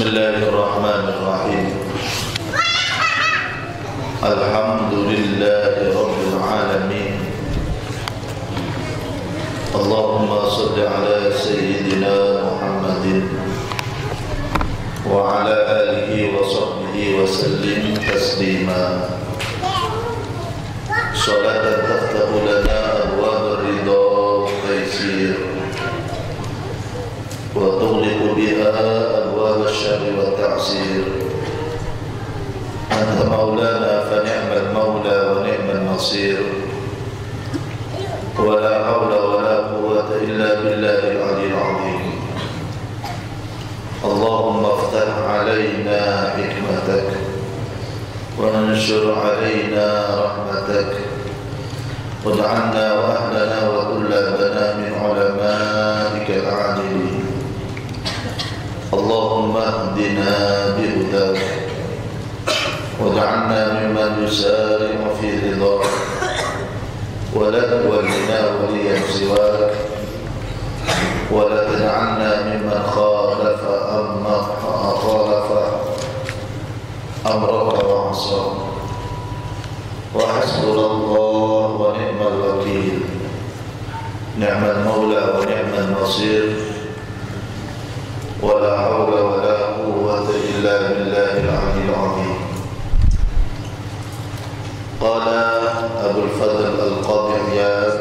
بسم الله الرحمن الرحيم. الحمد لله رب العالمين. اللهم صل على سيدنا محمد وعلى آله وصحبه وسلم تسليما. صلاة تفتح لنا أبواب الرضا والتيسير وتغلق بها والتعسير أنت مولانا فنعم المولى ونعم النصير ولا حول ولا قوة إلا بالله العلي العظيم. اللهم افتح علينا حكمتك وانشر علينا رحمتك. واجعلنا وأهلنا وكل بنا من علمائك العادلين اللهم اهدنا بهداك واجعلنا ممن يسارع في رضاك ولا تولنا وليا سواك ولا تجعلنا ممن خالف امرك خالف أمرك وعصاك. وحسبنا الله ونعم الوكيل. نعم المولى ونعم النصير ولا حول ولا قوة إلا بالله العلي العظيم. قال أبو الفضل القاضي عياد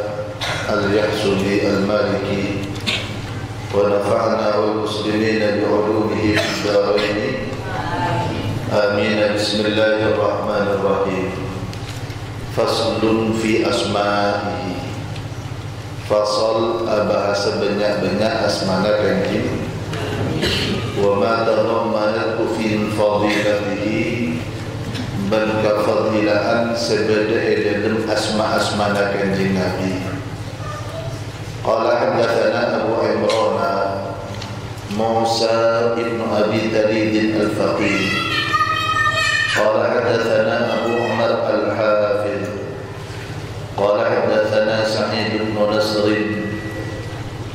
اليحسبي المالكي ونفعنا والمسلمين بعلومه في الدارين. آمين. بسم الله الرحمن الرحيم. فصل في أسمائه. فصل أبحث banyak-banyak asmana kanjim وما تضمنته في فضيلته بل كفضيلة سبدأ لدن أسماء أسماء كنجي النبي قال حدثنا أبو عمران موسى بن أبي تريد الفقيه قال حدثنا أبو عمر الحافظ قال حدثنا سعيد بن نصر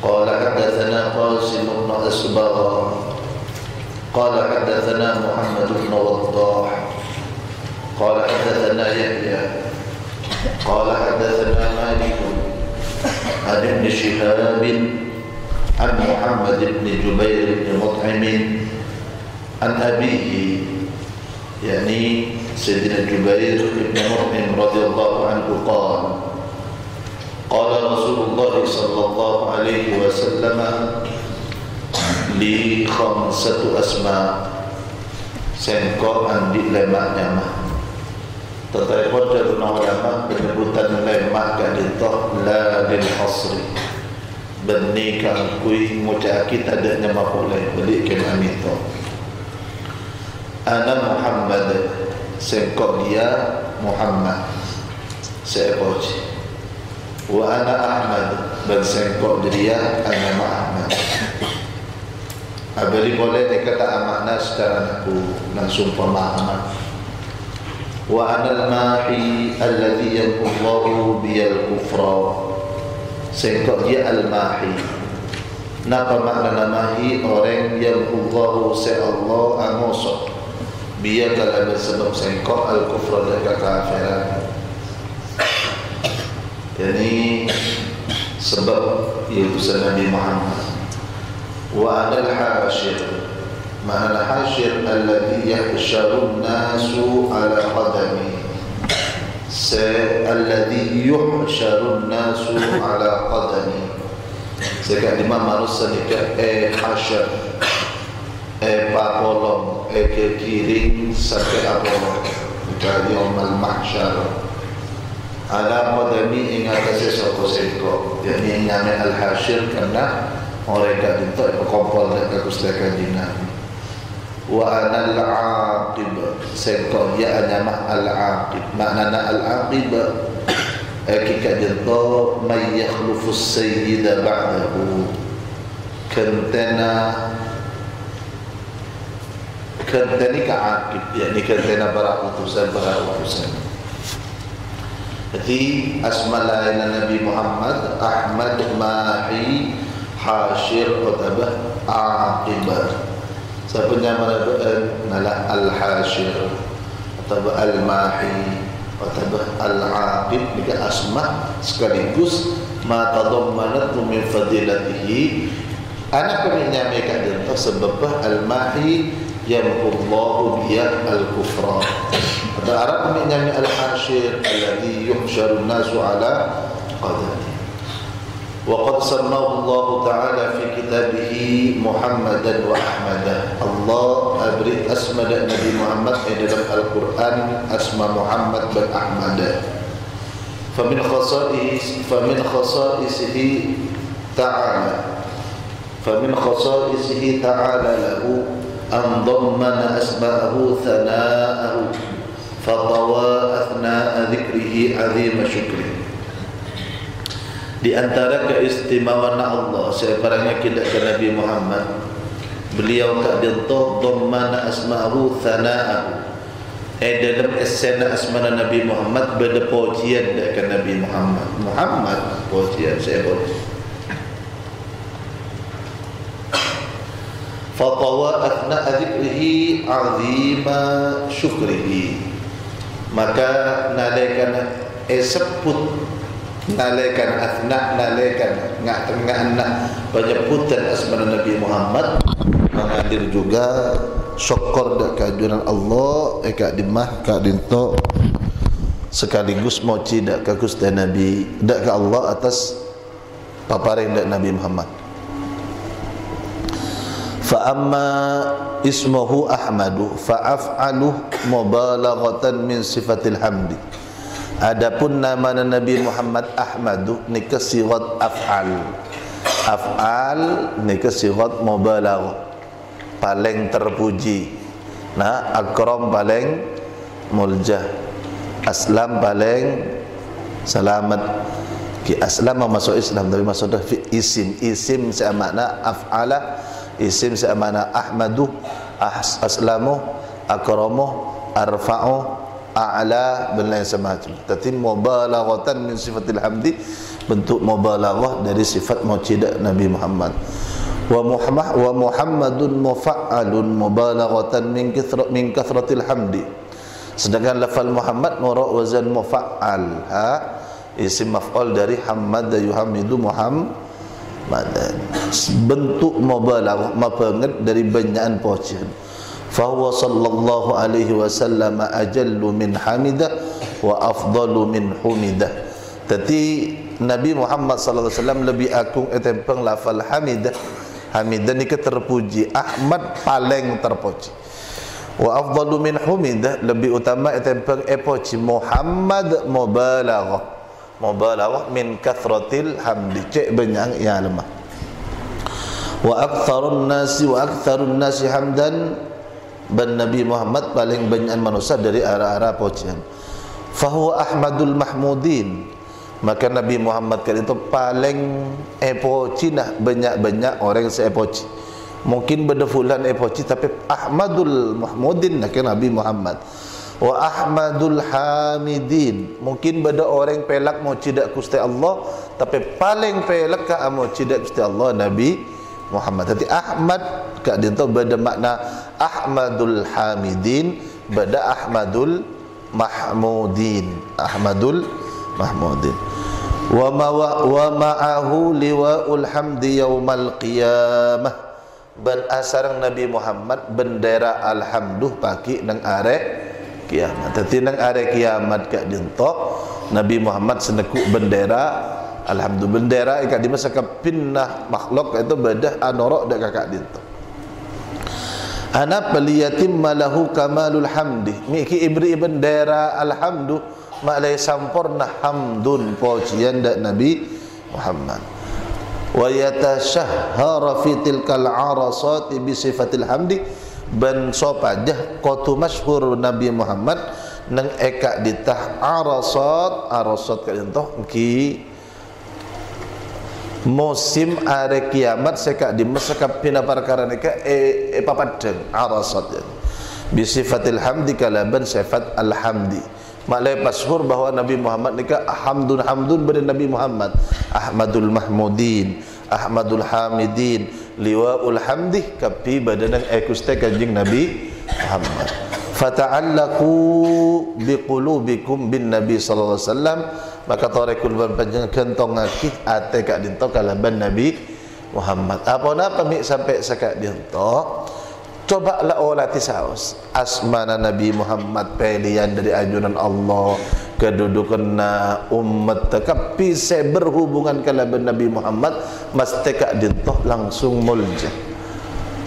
قال حدثنا قاسم بن أسبغ قال حدثنا محمد بن وضاح. قال حدثنا يحيى. قال حدثنا مالك عن ابن شهاب عن محمد بن جبير بن مطعم عن أبيه يعني سيدنا جبير بن مطعم رضي الله عنه قال قال رسول الله صلى الله عليه وسلم li khamsatu asma sengkok andi lemak nyamah tetapi pada guna ulama penyebutan lemak kan itu la lil hasri benih kan kui mucah kita ada nyamah boleh beli ke itu ana Muhammad sengkok dia Muhammad saya poci wa ana Ahmad dan sengkok dia ana Muhammad Abeli boleh dikata amanah secara aku dan sumpah amanah. Wa anal mahi alladhi yanqullahu biyal kufra. Sehingga dia al-mahi. Napa makna mahi orang yang Allah se Allah angosok. Biar dalam sebab sehingga al-kufra dan kekafiran. sebab itu Nabi Muhammad وأنا الحاشر معنى الحاشر الذي يحشر الناس على قدمي الذي يحشر الناس على قدمي Sekat lima manusia ni ke eh hasyar eh papolong eh ke kiri sampai apa Jika yom al-mahsyar Ala qadami ingat kasih soko seko Jadi nyame al-hasyir kerana mereka itu berkumpul dengan kepustakaan dina wa ana al-aqib. Sengko ya nama al-aqib. Maknana al-aqib. Hakikat jento may yakhlufu as-sayyida ba'dahu. Kantana kantani ka aqib. Yani kantana bara utusan bara utusan jadi asma lain Nabi Muhammad Ahmad Mahi Hashir Utabah Aqibah. Siapa nama adalah Al-Hashir atau Al-Mahi atau Al-Aqib. Dengan asma sekaligus ma tadammanat min fadilatihi. Anak kami mereka dia sebab Al-Mahi yamhullahu biya al-kufra ada Arab kami Al-Hashir alladhi yuhsharun nasu ala qadami وقد سماه الله تعالى في كتابه محمدا وأحمدا. الله أبرد أسمى النبي محمد dalam Al-Quran أسمى محمد بن أحمد. فمن خصائص فمن خصائصه تعالى. فمن خصائصه تعالى له أن ضمن أسماءه ثناءه فطوى أثناء ذكره عظيم شكره di antara keistimewaan Allah sebenarnya kita ke Nabi Muhammad beliau tak dientoh dhammana asma'ahu thana'ahu eh dalam esena asmana Nabi Muhammad benda pujian ke Nabi Muhammad Muhammad pujian saya puji Fatawa athna adhikrihi azima syukrihi. Maka nalaikan eseput nalaikan asna nalaikan ngak tengah anak penyebutan asma Nabi Muhammad. Mengalir juga syukur dak kajuran Allah eka dimah ka dinto sekaligus moci dak Gusti Nabi dak ka Allah atas paparing dak Nabi Muhammad fa amma ismuhu ahmadu fa af'alu mubalaghatan min sifatil hamdi Adapun nama Nabi Muhammad Ahmadu ni kesirat af'al. Af'al ni kesirat mubalagh. Paling terpuji. Nah, akram paling muljah. Aslam paling selamat. Ki aslam masuk Islam tapi masuk dah isim. Isim sama makna af'ala. Isim sama makna Ahmadu. Aslamu. Akramu. Arfa'u a'la dan lain semacam. Tapi mubalaghatan min sifatil hamdi bentuk mubalaghah dari sifat mujidat Nabi Muhammad. Wa Muhammad wa Muhammadun mufa'alun mubalaghatan min kathrat min kathratil hamdi. Sedangkan lafal Muhammad mura wazan mufa'al. Ha? Isim maf'ul dari Hamad yuhamidu Muhammad bentuk mubalagh mafangat dari banyakan pocen fahuwa sallallahu alaihi wasallam ajallu min hamidah wa afdalu min humidah. Tetapi Nabi Muhammad sallallahu alaihi wasallam lebih agung etempeng lafal hamidah. Hamidah ni terpuji. Ahmad paling terpuji. Wa afdalu min humidah lebih utama etempeng epoci. Muhammad mubalaghah. Mubalaghah min kathratil hamdi. Cek banyak ya lemah. Wa aktsarun nasi wa aktsarun nasi hamdan dan Nabi Muhammad paling banyak manusia dari arah-arah pujian. Fahuwa Ahmadul Mahmudin. Maka Nabi Muhammad kali itu paling epoci nah banyak-banyak orang yang epoci. Mungkin benda fulan epoci tapi Ahmadul Mahmudin nak Nabi Muhammad. Wa Ahmadul Hamidin. Mungkin benda orang pelak mau cidak kusti Allah tapi paling pelak ka mau cidak kusti Allah Nabi Muhammad. Jadi Ahmad kak dia tu benda makna Ahmadul Hamidin bada Ahmadul Mahmudin Ahmadul Mahmudin wa ma wa ma'ahu liwa'ul hamdi yaumal qiyamah ben asarang Nabi Muhammad bendera alhamduh paki nang are kiamat. Tapi nang are kiamat kak dinto Nabi Muhammad senekuk bendera. Alhamdulillah bendera ikat di masa kepinnah makhluk itu bedah anorok dak kakak dinto ana paliyatim malahu kamalul hamdi. Miki ibri ibn daira alhamdu malai sampurna hamdun pujian dak nabi Muhammad. Wa yatashahhara fi tilkal arasat bi sifatil hamdi ban sopajah qatu masyhur nabi Muhammad nang eka ditah arasat. Arasat kalintoh ki musim hari kiamat seka di mesaka pina perkara nika e, e papadeng. Arasat bisifatil hamdi kalaban sifat alhamdi. Maklai bahwa Nabi Muhammad nika hamdun hamdun pada Nabi Muhammad. Ahmadul Mahmudin Ahmadul Hamidin liwaul hamdih kapi badanang ekuste kanjing Nabi Muhammad. Fata'allaku biqulubikum bin Nabi sallallahu alaihi wasallam. Maka tarekul ban panjang kentong ngaki ate kak dinto kalaban Nabi Muhammad. Apa napa mi sampai sakat dinto coba lah olah tisaus. Asmana Nabi Muhammad pilihan dari ajunan Allah kedudukan umat tapi saya berhubungan kalaban Nabi Muhammad mesti kak dinto langsung mulja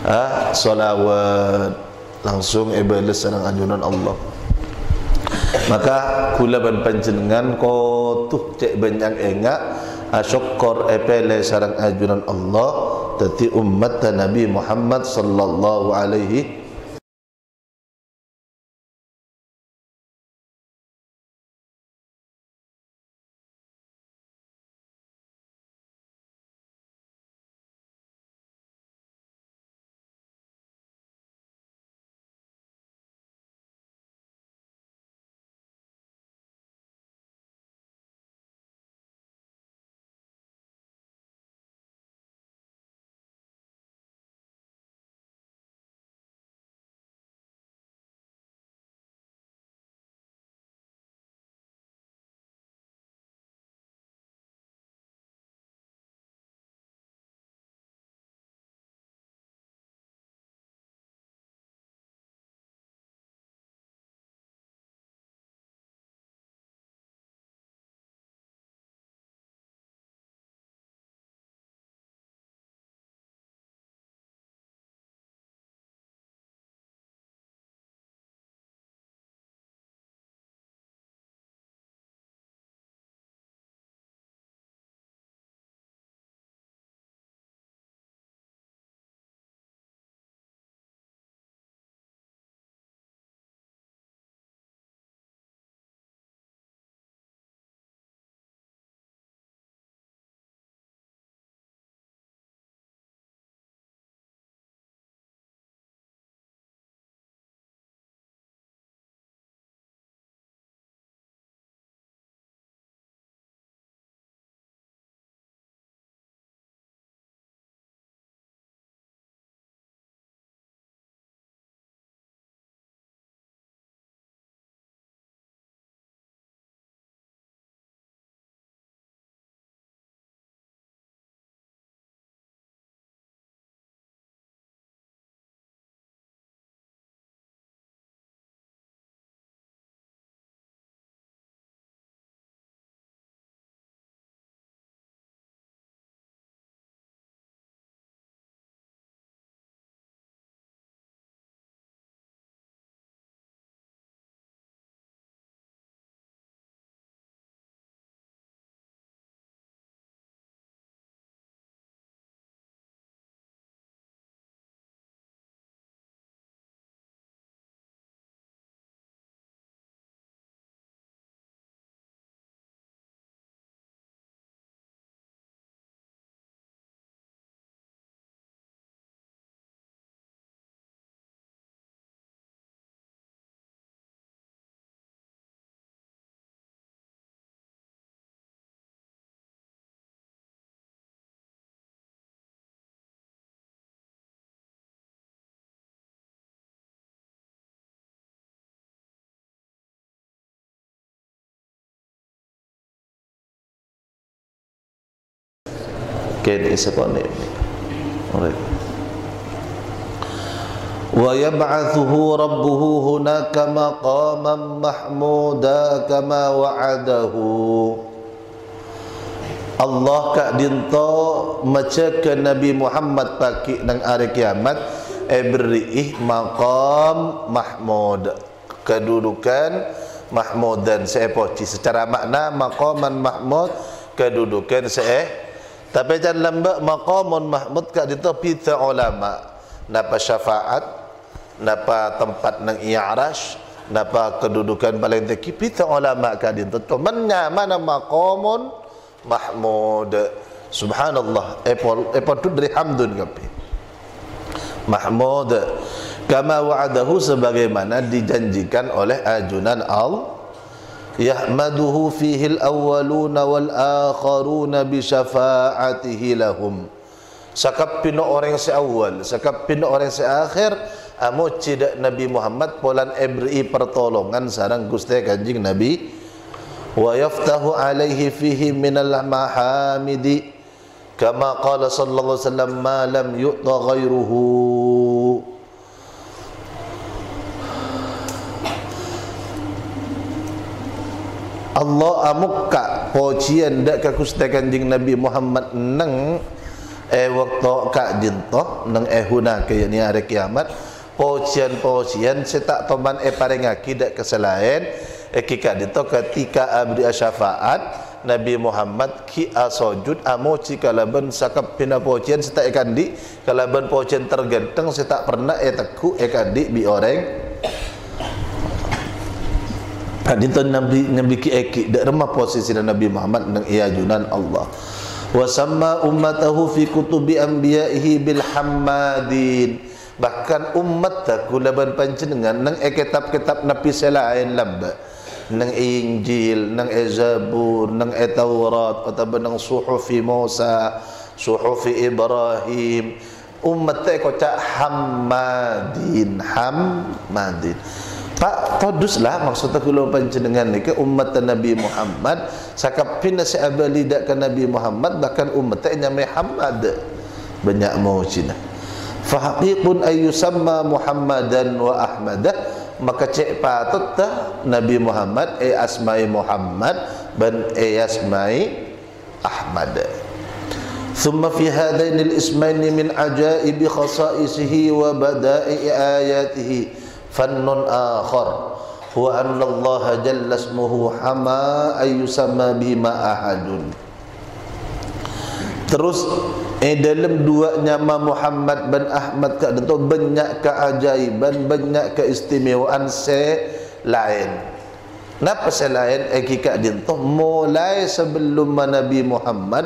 ah salawat langsung ibadah sarang ajunan Allah. Maka kula ban panjenengan ko tuh cek banyak enggak asyukkur epele sarang ajunan Allah tadi umat Nabi Muhammad sallallahu alaihi كان إسقاني ويبعثه ربه هناك مقاما محمودا كما وعده Allah kak dinto maca ke Nabi Muhammad pagi nang hari kiamat eh beri ih maqam mahmud kedudukan mahmud dan sepoci secara makna maqaman mahmud kedudukan se tapi jangan lembak maqamun mahmud kat itu pita ulama. Napa syafaat, napa tempat nang i'rash, napa kedudukan paling tinggi pita ulama kat itu. Tu mana mana maqamun mahmud. Subhanallah. Epol epol tu dari hamdun kapi. Mahmud kama wa'adahu sebagaimana dijanjikan oleh ajunan Allah yahmaduhu fihi al-awwaluna wal akharuna bi syafa'atihi lahum sakap pino orang si awal sakap pino orang si akhir amo tidak Nabi Muhammad polan ebri pertolongan sarang Gusti Kanjeng Nabi. Wa yaftahu alaihi fihi minal mahamidi kama qala sallallahu wasallam ma lam yu'ta ghairuhu Allah amukka pojian dak ka kustakan jing Nabi Muhammad nang eh waktu ka dinto nang eh huna ke ni hari kiamat. Pojian-pojian setak toman eh parengaki dak kesalahan eh kika dinto ketika abdi syafaat Nabi Muhammad ki asojud amo ci kalaban sakap pina pojian setak ikan di kalaban pojian tergenteng setak pernah eh teku ikan di bi orang Hadithu Nabi Nabi ki eki dak remah posisi Nabi Muhammad nang iya junan Allah. Wa samma ummatahu fi kutubi anbiya'ihi bil hammadin. Bahkan umat tak kulaban panjenengan nang e kitab-kitab Nabi selain lamba. Nang Injil, nang Zabur, nang Taurat, atau nang suhufi Musa, suhufi Ibrahim. Umat tak kocak hammadin, hammadin. Pak toduslah maksudnya kalau panjenengan ni ke umat Nabi Muhammad sakap pina si abali dak ke Nabi Muhammad bahkan umat nya Muhammad banyak mau cina fa haqiqun ay yusamma Muhammadan wa Ahmad maka cek patut ta Nabi Muhammad e asmai Muhammad ban e asmai Ahmad ثم في هذين الاسمين من عجائب خصائصه وبدائع آياته فن آخر هو أن الله جل اسمه حما أن يسمى بما أحد Terus eh, dalam dua nama Muhammad bin Ahmad ke itu banyak keajaiban, banyak keistimewaan se lain. Napa se lain? Eh kika dinto mulai sebelum Nabi Muhammad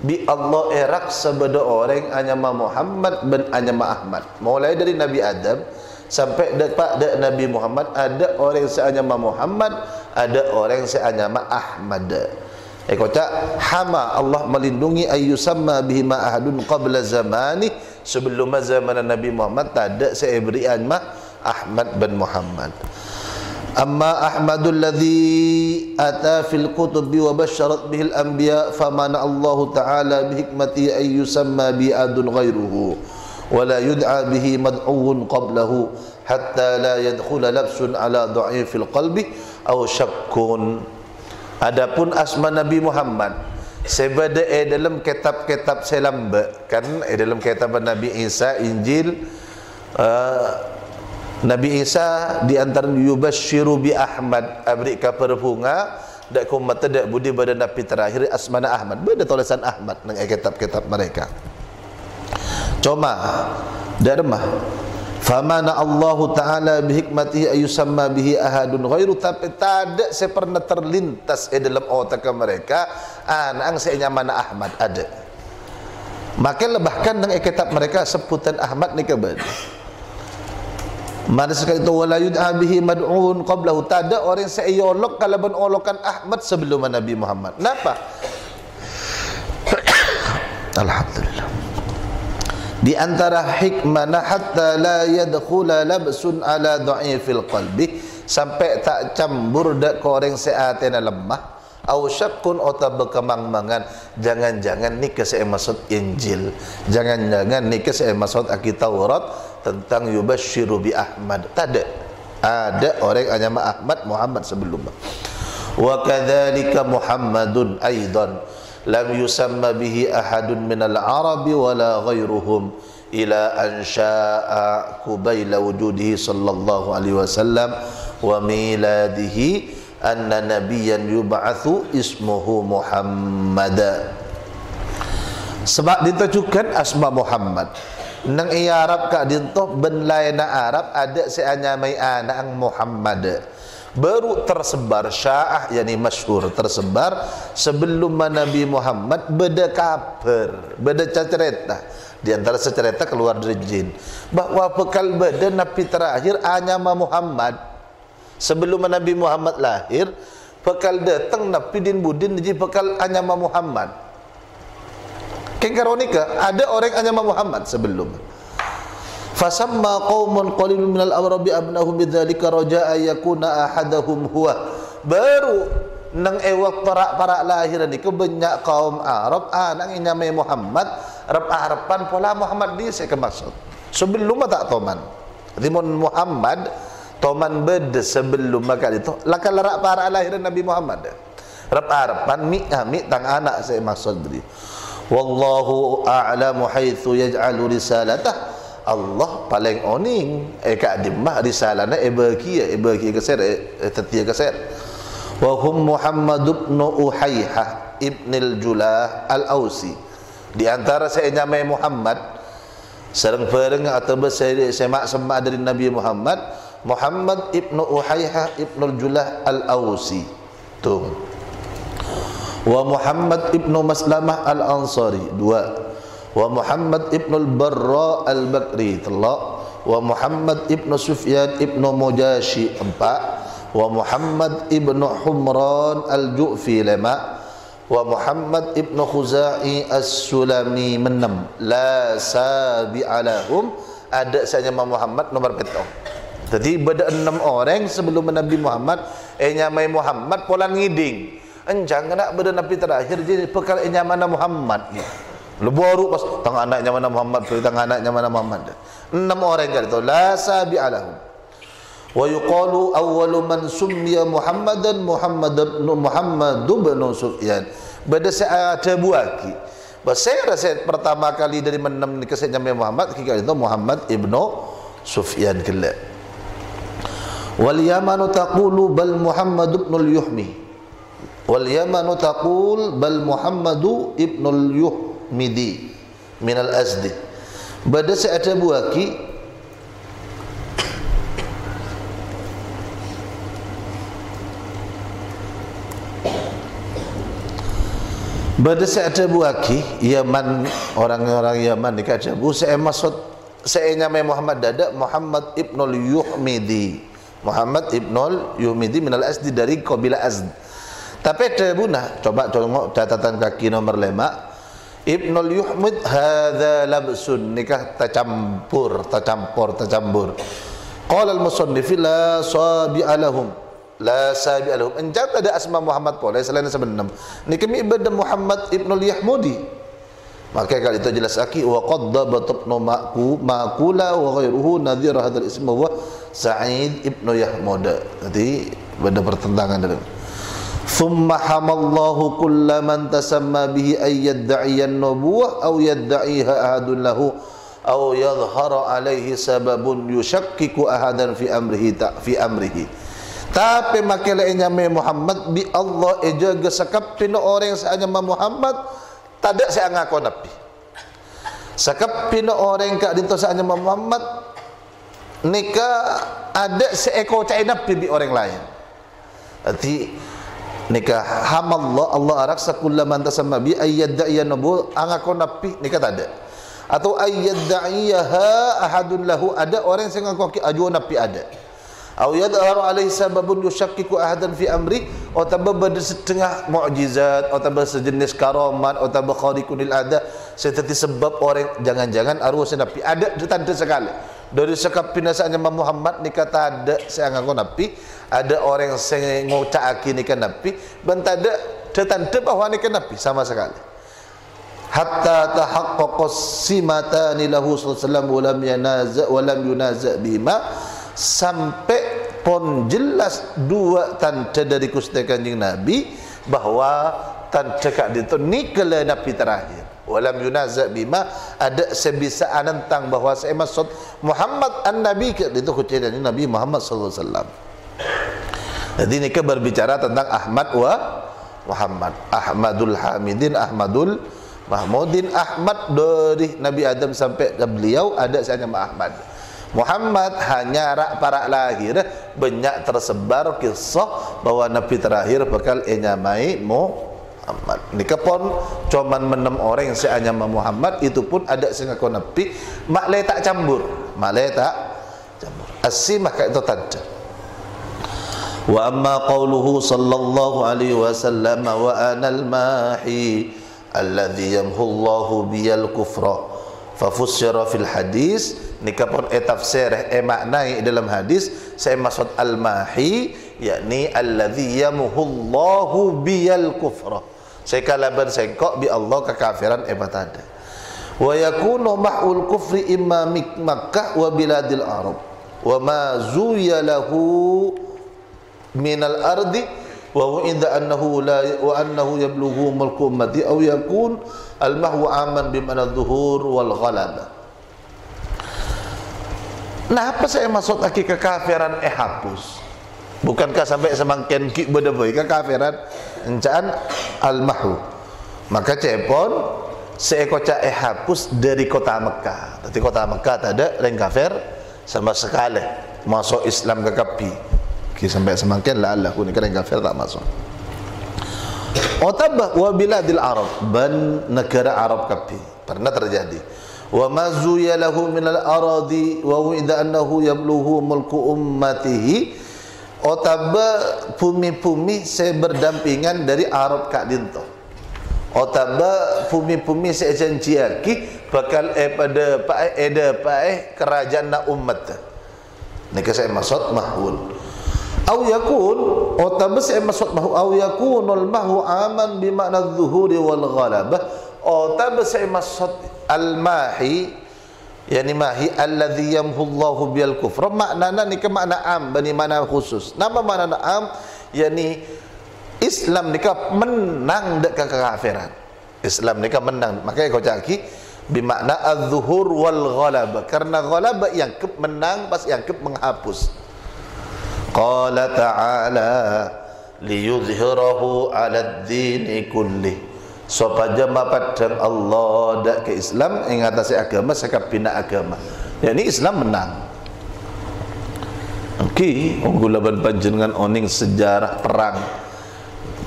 bi Allah erak sebeda orang anyama Muhammad bin anyama Ahmad. Mulai dari Nabi Adam sampai dapat dak Nabi Muhammad ada orang seanyama Muhammad ada orang seanyama Ahmad. Eh kata hama Allah melindungi ayyusamma bihi ma ahadun qabla zamani. Sebelum zaman Nabi Muhammad tak ada seiberian mah Ahmad bin Muhammad. Amma Ahmadul ladzi ata fil kutubi wa basyarat bihi al-anbiya famana Allah taala bi hikmati ayyusamma bi adun ghairuhu ولا يدعى به مدعو قبله حتى لا يدخل لبس على ضعيف القلب أو شك Adapun asma Nabi Muhammad sebada eh dalam kitab-kitab selamba kan eh dalam kitab Nabi Isa Injil uh, Nabi Isa di antara yubashiru bi Ahmad abri ka perpunga dak kumat dak budi pada nabi terakhir asmana Ahmad beda tulisan Ahmad nang kitab-kitab mereka cuma dermah famana Allah taala bihikmatihi ayusamma bihi ahadun ghairu. Tapi tak saya pernah terlintas di dalam otak mereka. Anak saya mana Ahmad ada. Maka bahkan dengan kitab mereka sebutan Ahmad ni kebal. Mana sekali itu wala yud'a bihi mad'un qablahu. Ada orang saya yolok kalau olokan Ahmad sebelum Nabi Muhammad. Kenapa? Alhamdulillah di antara hikmah hatta la yadkhula labsun ala dha'ifil qalbi sampai tak cambur dak koreng seatena lemah au syakkun ota bekemang-mangan jangan-jangan ni ke saya maksud Injil. Jangan-jangan ni ke saya maksud Taurat tentang yubashiru bi Ahmad. Tak ada. Ada orang yang nama Ahmad Muhammad sebelum. Wa kadzalika Muhammadun aidan lam yusamma bihi ahadun minal arabi wala ghairuhum ila an syaa qubayla wujudihi sallallahu alaihi wasallam wa miladihi anna nabiyyan yub'atsu ismuhu muhammad. Sebab ditujukan asma muhammad. Nang iya arab ka dinto ben lain arab ada seanyamai anak muhammad baru tersebar syaah yakni masyhur tersebar sebelum Nabi Muhammad beda kabar beda cerita di antara cerita keluar dari jin. Bahawa bekal badan Nabi terakhir hanya Muhammad. Sebelum Nabi Muhammad lahir bekal datang nabi din budin jadi bekal anyama Muhammad. Kengkaronika ada orang anyama Muhammad sebelum fasamma qaumun qalilun minal arabi abnahum bidzalika raja'a yakuna ahadahum huwa. Baru nang ewak para para lahiran ni kebanyak kaum Arab ah nang nyamai Muhammad Arab harapan pola Muhammad dia saya kemaksud sebelum tak toman. Rimun Muhammad Toman bed sebelum maka itu. Laka larak para lahiran Nabi Muhammad. Rap harapan mi mi tang anak saya maksud diri Wallahu a'lamu haitsu yaj'alu risalatah Allah paling oning. Eh ka dimah risalana e bagi e bagi keser e tetia keser wa hum Muhammad ibn Uhayha ibn al-Julah al-Ausi. Di antara saya Muhammad serang pereng atau berseri semak semak dari Nabi Muhammad Muhammad ibnu Uhayha ibnu Julah al-Ausi. Tu wa Muhammad ibnu Maslamah al-Ansari. Dua wa Muhammad ibnu al-Barra al-Bakri telak. Wa Muhammad ibnu Sufyan ibnu Mujashi empat. Wa Muhammad ibnu Humran al-Ju'fi lima. Wa Muhammad ibnu Khuzai as-Sulami menam la sabi'alahum ada saja Muhammad nomor petong. Jadi beda enam orang sebelum Nabi Muhammad eh nyamai Muhammad pola ngiding. Enjang kena beda Nabi terakhir jadi perkara eh nyamana Muhammad ni. Lu baru pas tang anaknya mana Muhammad, tang anaknya mana Muhammad. Enam orang kali tu la sabi alahum. Wa yuqalu awwalu man summiya Muhammadan Muhammad ibn Muhammad ibn Sufyan. Beda saya buaki. Saya rasa pertama kali dari menam ni kesennya Muhammad kali itu Muhammad ibnu Sufyan kelak wal yamanu taqulu bal muhammad ibn al yuhmi wal yamanu taqul bal muhammad ibn al yuhmidi min al azdi bada sa'ata buaki Pada saat buaki Yaman orang-orang Yaman ni kata bu saya masuk saya nama Muhammad Dada Muhammad Ibnul Yuhmidi Muhammad Ibnul Yumidi minal Asdi dari kabilah Azd. Tapi terbunah, coba tengok catatan kaki nomor lima. Ibnul Yuhmid hadza labsun nikah tercampur, tercampur, tercampur. Qala al-musannif la sabi'a lahum. La sabi'a lahum. Enjat ada asma Muhammad pula selain sebenarnya. Ni kami ibadah Muhammad Ibnul Yahmudi. Maka kalau itu jelas aki wa qad dabatna ma'ku ma'kula wa ghairuhu nadhir hadzal ism wa Sa'id ibnu Yahmud. Jadi benda pertentangan dalam. Thumma hamallahu kulla man tasamma bihi ay yadda'i an-nubuwah aw yadda'iha ahadun lahu aw yadhhara alayhi sababun yushakkiku ahadan fi amrihi ta fi amrihi. Tapi makilah nyame Muhammad bi Allah ejaga sakap pino orang yang saya Muhammad tak ada saya ngaku nabi sakap pino orang kak dinto saya Muhammad nika ada seekor cai nabi bi orang lain Jadi nika hamallah Allah araksa kullaman tasamma bi ayyadda'iya nabu angako nabi nika tak ada. Atau ayyadda'iyaha ahadun lahu. Ada orang yang ngaku aju nabi ada. Au yadharu alaihi sababun yushakkiku ahadan fi amri. Atau tambah setengah mukjizat atau sejenis karamat atau tambah khariqunil ada. Seperti sebab orang jangan-jangan arwah nabi ada tanda sekali dari sekap pinasaannya Muhammad ni kata ada saya ngaku nabi ada orang yang ngucaki ni kan nabi dan ada tanda bahawa ni kan nabi sama sekali. Hatta tahaqqaqa simatani lahu sallallahu alaihi wasallam wa lam yanaza wa lam yunaza bima sampai pun jelas dua tanda dari kusti kanjeng Nabi bahawa tanda kat itu ni kala Nabi terakhir walam yunazak bima. Ada sebisaan tentang bahawa saya maksud Muhammad an-Nabi itu kucing Nabi Muhammad sallallahu alaihi wasallam. Jadi ini ke berbicara tentang Ahmad wa Muhammad. Ahmadul Hamidin Ahmadul Mahmudin. Ahmad dari Nabi Adam sampai ke beliau ada saya nama Ahmad. Muhammad hanya rak para lahir. Banyak tersebar kisah bahawa Nabi terakhir bakal enyamai Muhammad. Nika pun cuman menem orang yang seanya Muhammad itu pun ada sengaku Nabi maklai tak campur, maklai tak campur. Asimah kat itu tanda. wa amma qawluhu sallallahu alaihi wasallam wa anal mahi alladhi yamhu Allahu biyal kufra fa fussira fil hadis nika pun e tafsir e maknai dalam hadis saya maksud al mahi yakni alladhi yamhu Allahu biyal kufra saya kalaban saya kok bi Allah kekafiran e batada wa yakunu mahul kufri imma makkah wa biladil arab. Wa ma zuya lahu min al-ardi wa huwa inda annahu la wa annahu yablughu mulku ummati aw yakun al-mahwu aman bi mana dhuhur wal ghalaba. Nah apa saya maksud lagi kekafiran? Eh hapus. Bukankah sampai semakin ki berdeboi kekafiran Encaan al-mahu Maka cepon Seekor cak eh hapus dari kota Mekah. Tapi kota Mekah tak ada lain kafir Sama sekali. Masuk Islam ke kapi Ki sampai semakin lah Allah Kuni keren kafir tak masuk. Otabah wa biladil Arab. Ban negara Arab kapi Pernah terjadi. Wa mazuya lahu minal aradi Wa wida annahu yabluhu mulku ummatihi Otaba pumi-pumi saya berdampingan dari Arab Kak Dinto. Otaba pumi-pumi saya janji Bakal eh pada Pak eh ada Pak eh kerajaan nak umat. Ini saya maksud mahul Au yakun otabas ay masuk mahu au yakunul mahu aman bi makna dhuhuri wal ghalabah. Otabas ay masuk al mahi yani mahi alladhi yamhullahu bil kufr. Maknanya ni ke makna am bani mana khusus. Nama makna am? Yani Islam ni ke menang dekat kekafiran. Islam ni ke menang. Makanya kau cakap bimakna az-zuhur wal ghalaba karena ghalaba yang ke menang pas yang ke menghapus. Qala ta'ala liyuzhirahu ala ad-din kullih supaya mapadang Allah dak ke Islam atas agama sekap bina agama. Yakni Islam menang. Okey, unggulaban panjenengan oning sejarah perang.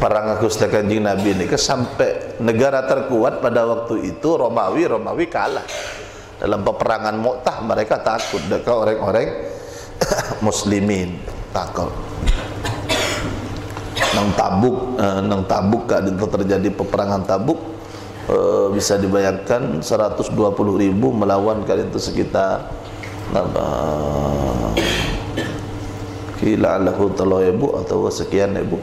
Perang aku kanjeng Nabi ni ke sampai negara terkuat pada waktu itu Romawi Romawi kalah. Dalam peperangan Mu'tah mereka takut. Dekat orang-orang muslimin takal nang tabuk uh, nang tabuk keadaan terjadi peperangan tabuk uh, bisa dibayangkan 120 ribu melawan kali itu sekitar uh, kila alahu ibu atau sekian ibu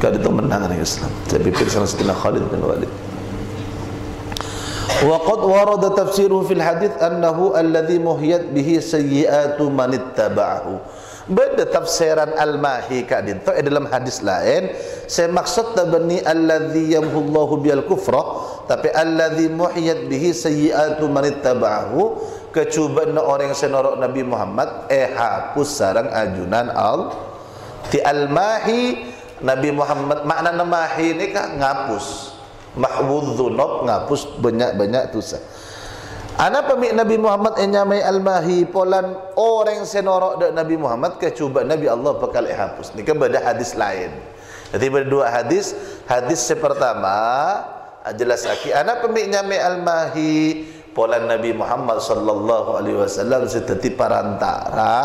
kali itu menang dengan Islam saya pikir sana sekitar Khalid bin Walid وقد ورد تفسيره في الحديث أنه الذي مهيت به سيئات من اتبعه Benda tafsiran al-mahi kak dinto eh, dalam hadis lain. Saya maksud tabani alladhi yamhullahu bil kufra tapi alladhi muhiyat bihi sayyiatu man ittaba'ahu. Kecubaan orang yang senorok Nabi Muhammad eh hapus sarang ajunan al ti al-mahi Nabi Muhammad makna mahi ni kan ngapus. Mahwudzunub ngapus banyak-banyak dosa Ana pemik Nabi Muhammad yang nyamai al-mahi polan orang senorok dak Nabi Muhammad kecuba Nabi Allah bakal hapus. Ini kan beda hadis lain. Jadi berdua hadis. Hadis sepertama jelas aki. Ana pemik nyamai al-mahi polan Nabi Muhammad sallallahu alaihi wasallam seperti perantara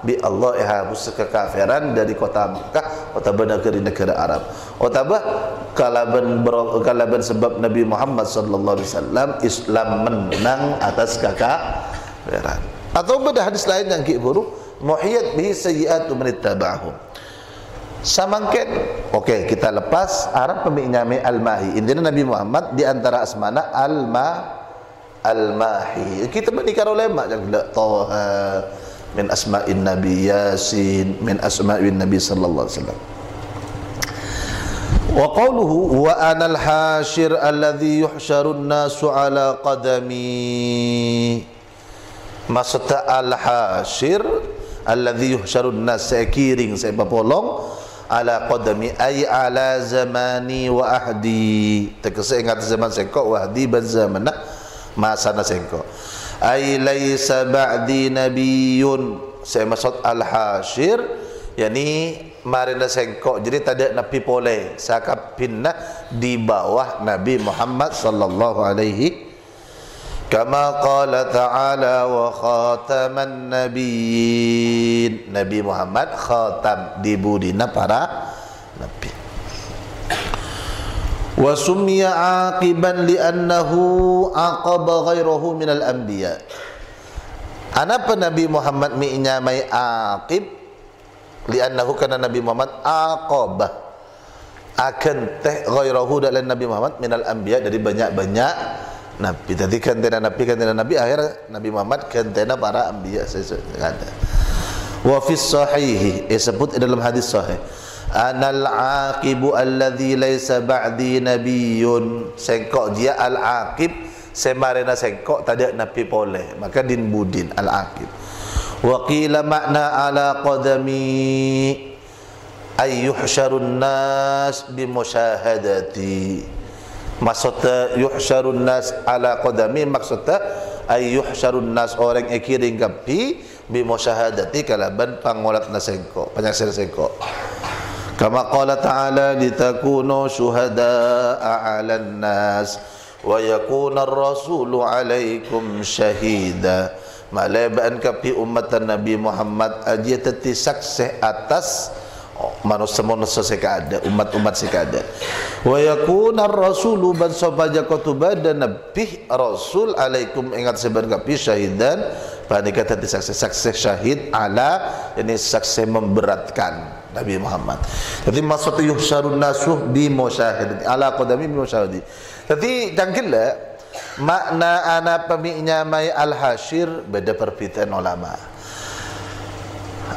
bi Allah ya hapus kekafiran dari kota Mekah kota negeri negara Arab. Otabah kalaban kalaban sebab Nabi Muhammad sallallahu alaihi wasallam Islam menang atas kekafiran. Atau pada hadis lain yang kiburu muhiyat bihi sayyi'atu man ittaba'ahum. Samangket Okey kita lepas Arab peminyami Al-Mahi Intinya Nabi Muhammad Di antara asmana Al-Ma Al-Mahi. Kita menikah ulama Jangan tidak Taha. Min asma'in Nabi Yasin Min asma'in Nabi Sallallahu Alaihi Wasallam. Wa qawluhu Wa anal hashir Alladhi yuhsharun nasu ala qadami. Maksudnya al-hashir Alladhi yuhsharun nas Saya kiring, saya berpolong ala qadami ay ala zamani wa ahdi. Terkesa ingat zaman saya kok wahdi ban zaman masa sengko ay laysa ba'di nabiyyun saya maksud al hashir yani marina sengko jadi tak ada nabi pole sakap pinna di bawah nabi Muhammad sallallahu alaihi Kama qala ta'ala wa khataman nabiyyin. Nabi Muhammad khatam dibudina para nabi Wa summiya aqiban li'annahu aqaba ghairahu minal anbiya. Anapa Nabi Muhammad mi'nyamai aqib? Li'annahu kana Nabi Muhammad aqaba. Akan teh ghairahu dalam Nabi Muhammad minal anbiya dari banyak-banyak Nabi. Tadi kan tena Nabi kan tena Nabi akhir Nabi Muhammad kan tena para anbiya. Ada. Wa fi sahih disebut dalam hadis sahih Anal aqibu alladhi laysa ba'di nabiyyun sengkok dia al aqib semarena sengkok tak ada nabi boleh. Maka din budin al aqib wa qila makna ala qadami ay yuhsyarun nas bi musyahadati maksudnya yuhsyarun nas ala qadami. Maksudnya ay yuhsyarun nas orang ikiring kapi bi musyahadati kalaban pangolat nasengko penyaksir sengko kama qala ta'ala litakunu syuhada'a 'alan nas wa yakuna ar-rasulu 'alaikum syahida malaban kapi umat Nabi Muhammad aja teti saksi atas manusia manusia sekada umat-umat sekada wa yakuna ar-rasulu ban sabaja kutuba dan nabi rasul alaikum ingat seban kapi syahidan pada kata saksi saksi syahid ala ini saksi memberatkan Nabi Muhammad. Jadi maksud yuhsyarun nasuh bi musyahid ala qadami bi musyahid. Jadi jangkillah makna ana peminya mai al hashir beda perbedaan ulama.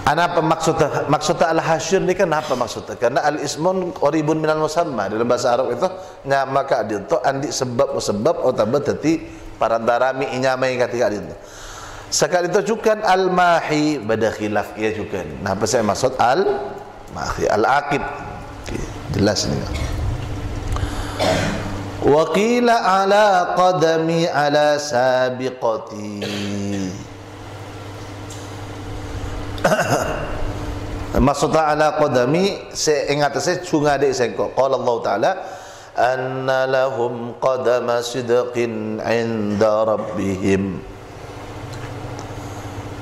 Ana apa maksudnya? Maksudnya al-hasyr ni kan apa maksudnya? Karena al-ismun qaribun minal musamma dalam bahasa Arab itu nama ka itu andi sebab sebab atau tadi parantara mi nyamai ketika itu. Sekali itu juga al-mahi bada khilaf ia juga. Nah, apa saya maksud al-mahi al-aqib. Jelas ni. Wakila ala qadami ala sabiqati. Maksudnya ala qadami se ingat se cunga de sengko. Qala Allah Taala anna lahum qadama sidqin 'inda rabbihim.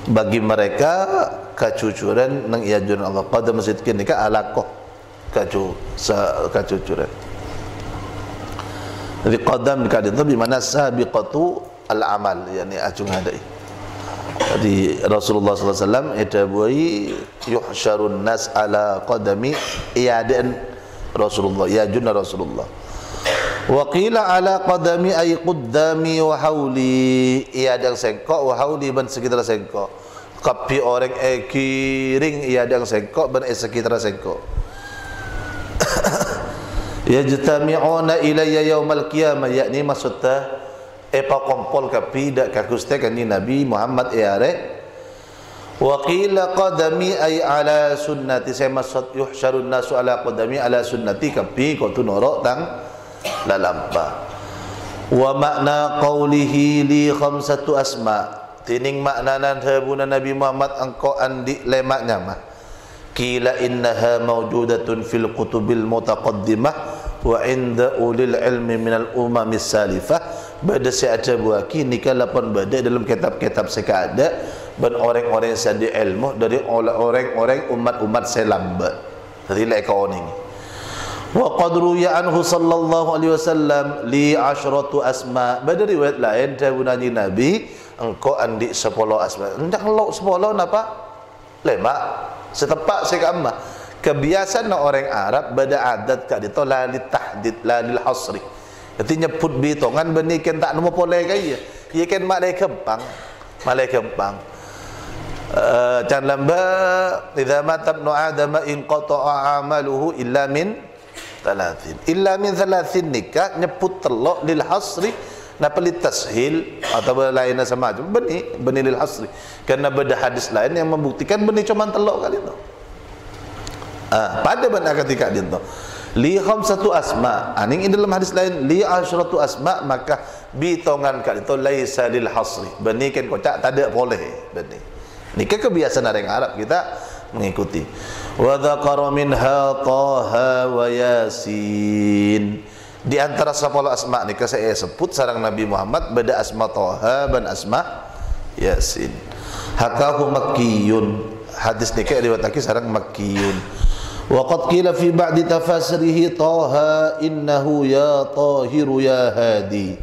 Bagi mereka kecucuran nang iajun Allah qadama sidqin ni ka ala ko kecu kecucuran. Jadi qadam itu di mana sabiqatu al-amal yakni acung hadai. Jadi Rasulullah wasallam itu buai yuhsyarun nas ala qadami iadan Rasulullah ya junna Rasulullah. Wa qila ala qadami ay qaddami wa hauli iadan sengkok wa hauli ban sekitar sengkok. Kapi orang eh kiring iadan sengkok ban eh sekitar sengkok. Yajtami'una ilayya yaumal qiyamah yakni maksudnya epa kompol kapi dak kakuste kan ni Nabi Muhammad e are. Wa qila qadami ay ala sunnati. Saya maksud yuhsyarun nasu ala qadami ala sunnati. Kapi ko tu norok tang lalampa wa makna qawlihi li khamsatu asma. Tining maknanan habuna Nabi Muhammad engkau andi lemaknya mah kila innaha mawjudatun fil kutubil mutaqaddimah wa inda ulil ilmi minal umamis salifah pada saya ada buaki ni kan lapan bada dalam kitab-kitab saya ada. Dan orang-orang yang sadi ilmu dari orang-orang umat-umat selambat jadi like kau ni. Wa qadru ya anhu sallallahu alaihi wasallam li ashratu asma. Pada riwayat lain dari nabi nabi engkau andi sepuluh asma. Hendak lo sepuluh napa lemak. Setepak saya kamah kebiasaan orang Arab pada adat kat itu la li tahdid la lil hasri jadi nyebut benih kan tak nombor boleh kaya. Ia kan malai kempang. Malai kempang. Uh, dan lamba idza mata ibnu adam in qata'a amaluhu illa min thalathin illa min thalathin nikah nyebut telok lil hasri napa li tashil atau lain sama tu beni beni lil hasri kerana ada hadis lain yang membuktikan beni cuma telok kali tu ah pada benar ketika dia tu li khamsatu asma. Aning in dalam hadis lain li asyratu asma maka bitongan kat itu laisa lil hasri. Bani kan kocak tak ada boleh bani ni ke kebiasaan orang Arab kita mengikuti. Wa dzakara minha taha wa yasin. Di antara sepuluh asma ni? Saya sebut sarang Nabi Muhammad beda asma Taha dan asma Yasin. Hakahu makkiyun. Hadis ni kayak riwayat sarang makkiyun qila fi ba'di tafasirihi Taha innahu ya tahiru ya hadi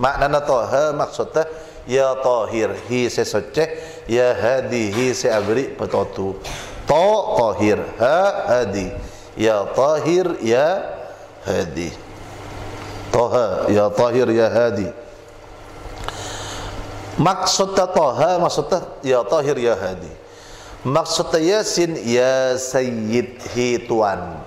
makna Taha maksudnya ya tahir hi sesuce ya hadi hi se abri petotu ta tahir ha hadi ya tahir ya hadi Toha ya Tahir ya Hadi Maksudnya Toha maksudnya ya Tahir ya Hadi Maksudnya Yasin ya Sayyid hi Tuan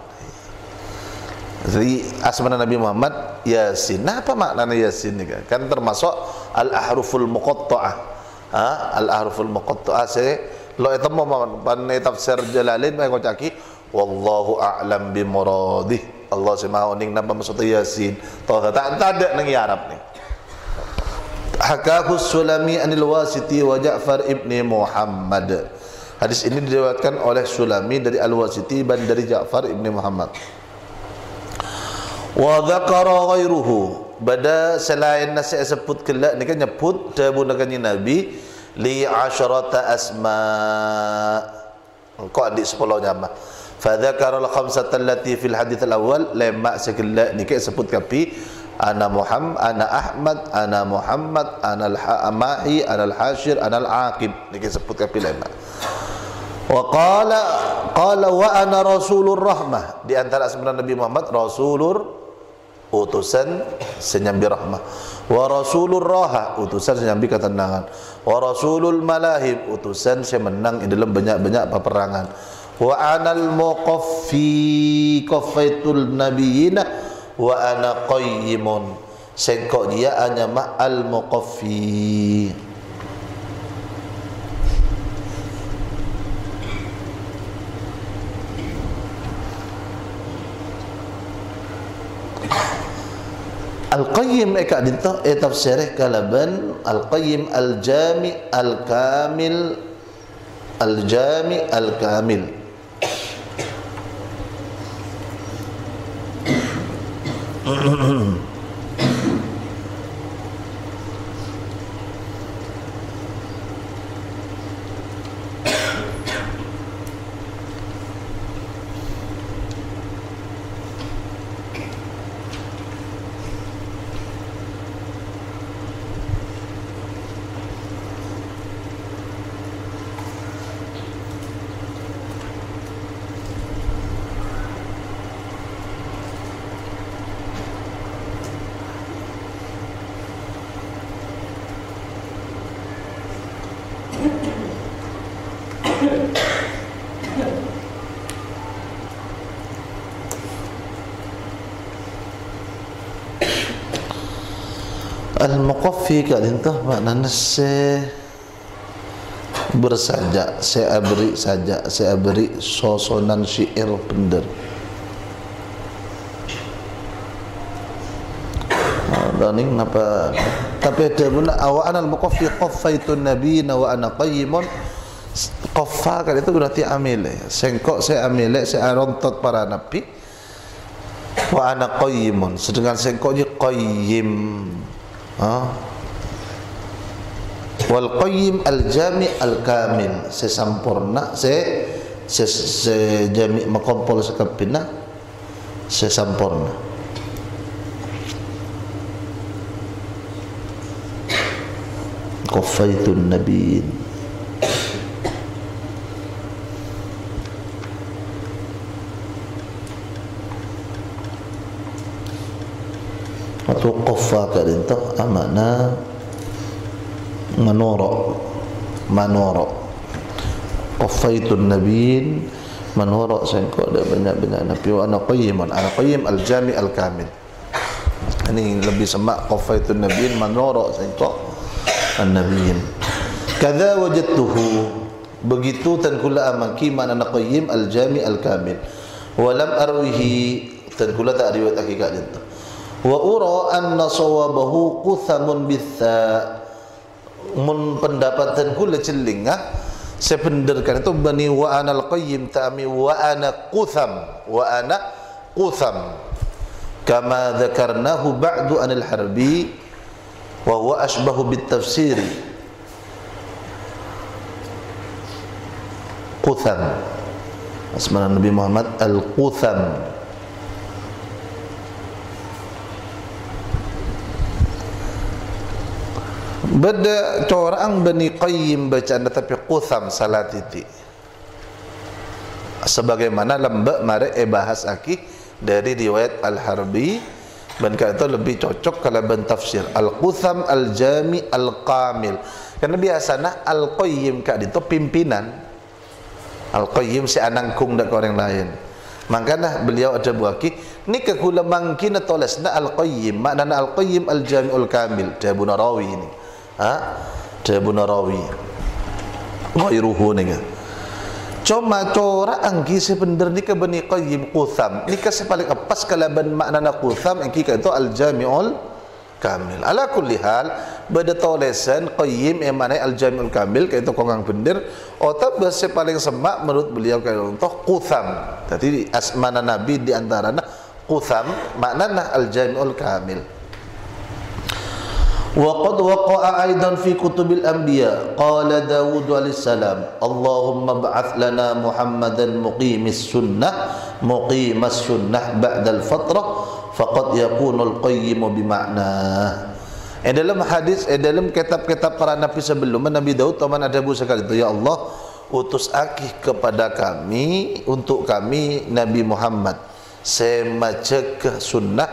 Jadi asmana Nabi Muhammad Yasin Nah apa maknanya Yasin ni kan? Kan termasuk Al-Ahruful Muqatta'ah ha? Al-Ahruful Muqatta'ah Saya Lo itu mau Pan tafsir Jalalin Mereka caki Wallahu a'lam bimuradih Allah semahu ning napa maksud Yasin. Tak tak ada nang Arab ni. Hakahu Sulami anil Wasiti wa Ja'far ibni Muhammad. Hadis ini diriwayatkan oleh Sulami dari Al-Wasiti dan dari Ja'far ibn Muhammad. Wa dzakara ghairuhu bada selain nasi sebut kelak ni kan nyebut tabu nabi li asharata asma. Engkau adik sepuluh nama fa dzakara al khamsata allati fil hadits al-awwal lemak sekelak ni kan sebut kapi ana muhammad ana ahmad ana muhammad ana al ha'amahi ana al hashir ana al aqib ni kan sebut kapi lemak. Wa qala qala wa ana rasulur rahmah. Di antara sebenarnya Nabi Muhammad rasulur utusan senyambi rahmah. Wa rasulur raha utusan senyambi ketenangan. Wa rasulul malahib utusan semenang dalam banyak-banyak peperangan. Wa anal muqaffi qaffaitul nabiyina wa ana qayyimun. Sengkok dia hanya ma'al muqaffi Al-Qayyim eka dinto e tafsirih kalaban Al-Qayyim al-Jami al-Kamil al-Jami al-Kamil Al-Muqaffi kat lintah maknanya se bersajak, saya beri sajak, saya beri sosonan syair pender. Daning napa tapi ada pula awan al-muqaffi qaffaitu nabiyina wa ana qayyimun. Qaffa kan itu berarti amil. Sengkok saya amil saya rontot para nabi. Wa ana qayyimun. Sedangkan sengkoknya qayyim ha? wal qayyim al jami al kamil sesampurna se se, se jami makompol sekapina sesampurna qafaitun nabiyin qaffa ka dinto amana manoro. Manoro. Qafaitun nabiyin manoro sengko ada banyak-banyak nabi. Wa ana qayyiman ana qayyim al jami al kamil ini lebih semak qafaitun nabiyin manoro sengko an nabiyin kadza wajadtuhu. Begitu tan kula amaki mana ana al jami al kamil walam arwihi. Tan kula riwayat hakikat itu wa ura anna sawabahu quthamun bitha. Mun pendapatan kula celing ah. Saya penderkan itu bani wa ana al-qayyim ta'mi wa ana qutham wa ana qutham. Kama dzakarnahu ba'du anil harbi wa huwa ashbahu bit tafsiri qutham. Asma Nabi Muhammad al-qutham Beda orang Bani Qayyim baca anda tapi Qutham salah titik. Sebagaimana lembak mari eh bahas aki Dari riwayat Al-Harbi. Dan kata lebih cocok kalau ben tafsir. Al-Qutham Al-Jami Al-Kamil Karena biasanya Al-Qayyim kat itu pimpinan. Al-Qayyim si anangkung dak orang lain. Makanya beliau ada buaki ni kekula mangkin toles na Al-Qayyim. Maknanya Al-Qayyim Al-Jami Al-Kamil Dia Narawi ini ha? Abu Narawi ghairuhu ni cuma cora angki sebenar ni ke bani qayyim qutham. Ni ke paling pas kalaban makna na qutham angki ka itu al jami'ul kamil. Ala kulli hal beda tolesan qayyim yang mana al jami'ul kamil ka itu kongang bener atau bahasa paling semak menurut beliau ka untuk qutham. Jadi asmana nabi di antara na qutham makna al jami'ul kamil وقد وقع أيضا في كتب الأنبياء قال داود عليه السلام اللهم ابعث لنا محمدا مقيم السنة مقيم السنة بعد الفترة فقد يكون القيم بمعناه Eh dalam hadis, eh dalam kitab-kitab para nabi sebelum Nabi Daud teman ada bu sekali itu ya Allah utus akih kepada kami untuk kami Nabi Muhammad semacam sunnah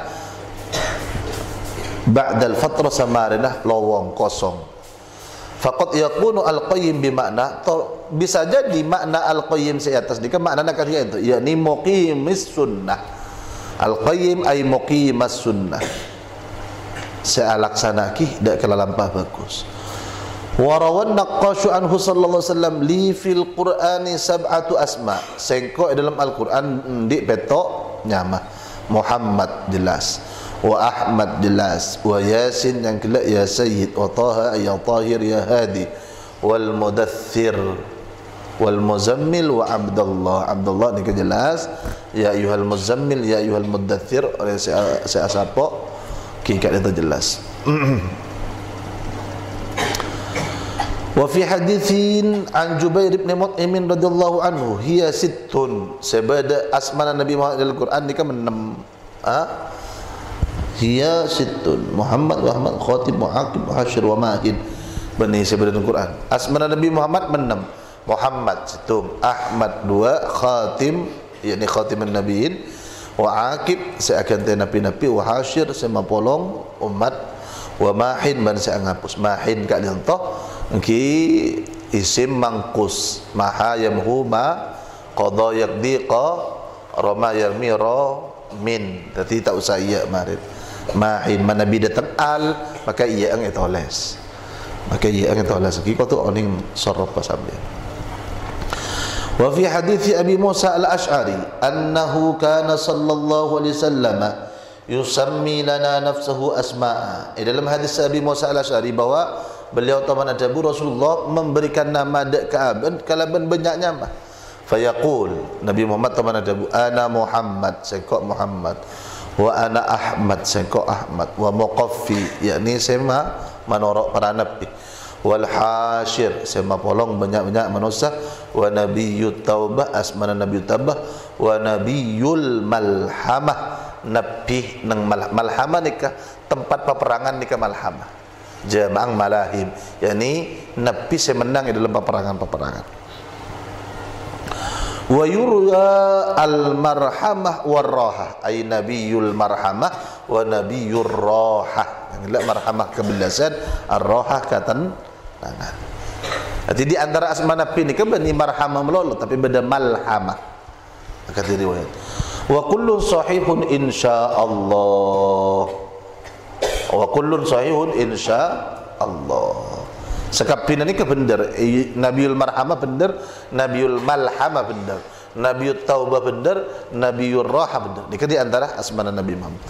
ba'dal fatra samarinah lowong kosong. Faqad yakunu al-qayyim bimakna bisa jadi makna al-qayyim di atas ni makna nak kata itu? Yakni muqimis sunnah al-qayyim ay muqimas sunnah saya laksanaki dak kala lampah bagus. Warawan naqashu anhu sallallahu alaihi wasallam li fil qur'ani sab'atu asma. Sengko dalam al-quran di petok nyama Muhammad jelas wa Ahmad jelas wa Yasin yang kelak ya Sayyid wa Taha ya Tahir ya Hadi wal Mudaththir wal Muzammil wa Abdullah. Abdullah ni jelas ya ayuhal muzammil ya ayuhal mudaththir. Saya saya siapa kikat itu jelas Wa fi hadithin an Jubair bin Mut'im radhiyallahu anhu hiya sittun. Sebada asma Nabi Muhammad dalam Quran ni kan enam ha? Hiya sittun. Muhammad wa Ahmad Khatib Muhaqib Muhashir wa Mahid Bani sebenarnya Quran. Asmana Nabi Muhammad menam. Muhammad situm. Ahmad dua. Khatim yakni Khatim Nabiin wa Aqib saya akan tanya nabi-nabi wa Hashir saya mapolong umat. Wa Mahin man saya ngapus Mahin kat dia entah. Ki isim mangkus. Maha yamhu ma qada yaqdiqa rama yarmira min. Tapi tak usah iya marid mahin mana datang al maka ia ang itoles maka ia ang itoles kiko tu oning sorop fi hadits abi musa al-ash'ari annahu kana sallallahu alaihi wasallam yusammi lana nafsuhu asma'a. Di dalam hadis abi musa al-ash'ari bahwa beliau taman adabu rasulullah memberikan nama dek kalaban banyaknya. Mah fayaqul nabi muhammad taman adabu ana muhammad sekok muhammad wa ana ahmad sengko ahmad. Wa muqaffi yakni sema manorok para nabi wal hashir sema polong banyak-banyak manusia. Wa nabiyyut taubah asmana nabiyyut taubah wa nabiyyul malhamah nabi nang malhamah nikah tempat peperangan nikah malhamah? Jamang malahim yakni nabi semenang dalam peperangan-peperangan wa yurya al marhamah war rahah ay nabiyul marhamah wa nabiyur rahah la marhamah kebelasan ar rahah katan tangan. Jadi di antara asma nabi ni kan bani marhamah melolo tapi beda malhamah. Kata riwayat. Wa kullu sahihun insyaallah wa kullun sahihun insyaallah Sekapina ni ke benar eh, Nabiul Marhamah benar Nabiul Malhamah benar Nabiul Taubah benar Nabiul Rahah benar Ini di antara asmana Nabi Muhammad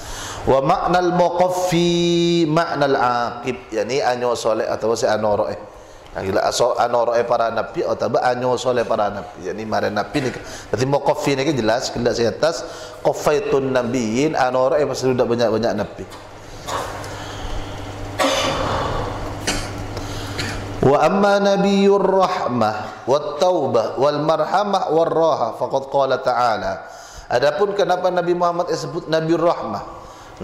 Wa makna al-muqaffi Makna al-aqib Yani anyo soleh atau si anoro eh Gila asal anoro e para nabi atau anyo soleh para nabi. Yani mare nabi ni. Mau kofi ni jelas kena saya atas kofaitun nabiyin anoro e masih sudah banyak banyak nabi. Wa amma nabiyyur rahmah wat taubah wal marhamah war raha faqad qala ta'ala. Adapun kenapa Nabi Muhammad disebut Nabi Rahmah,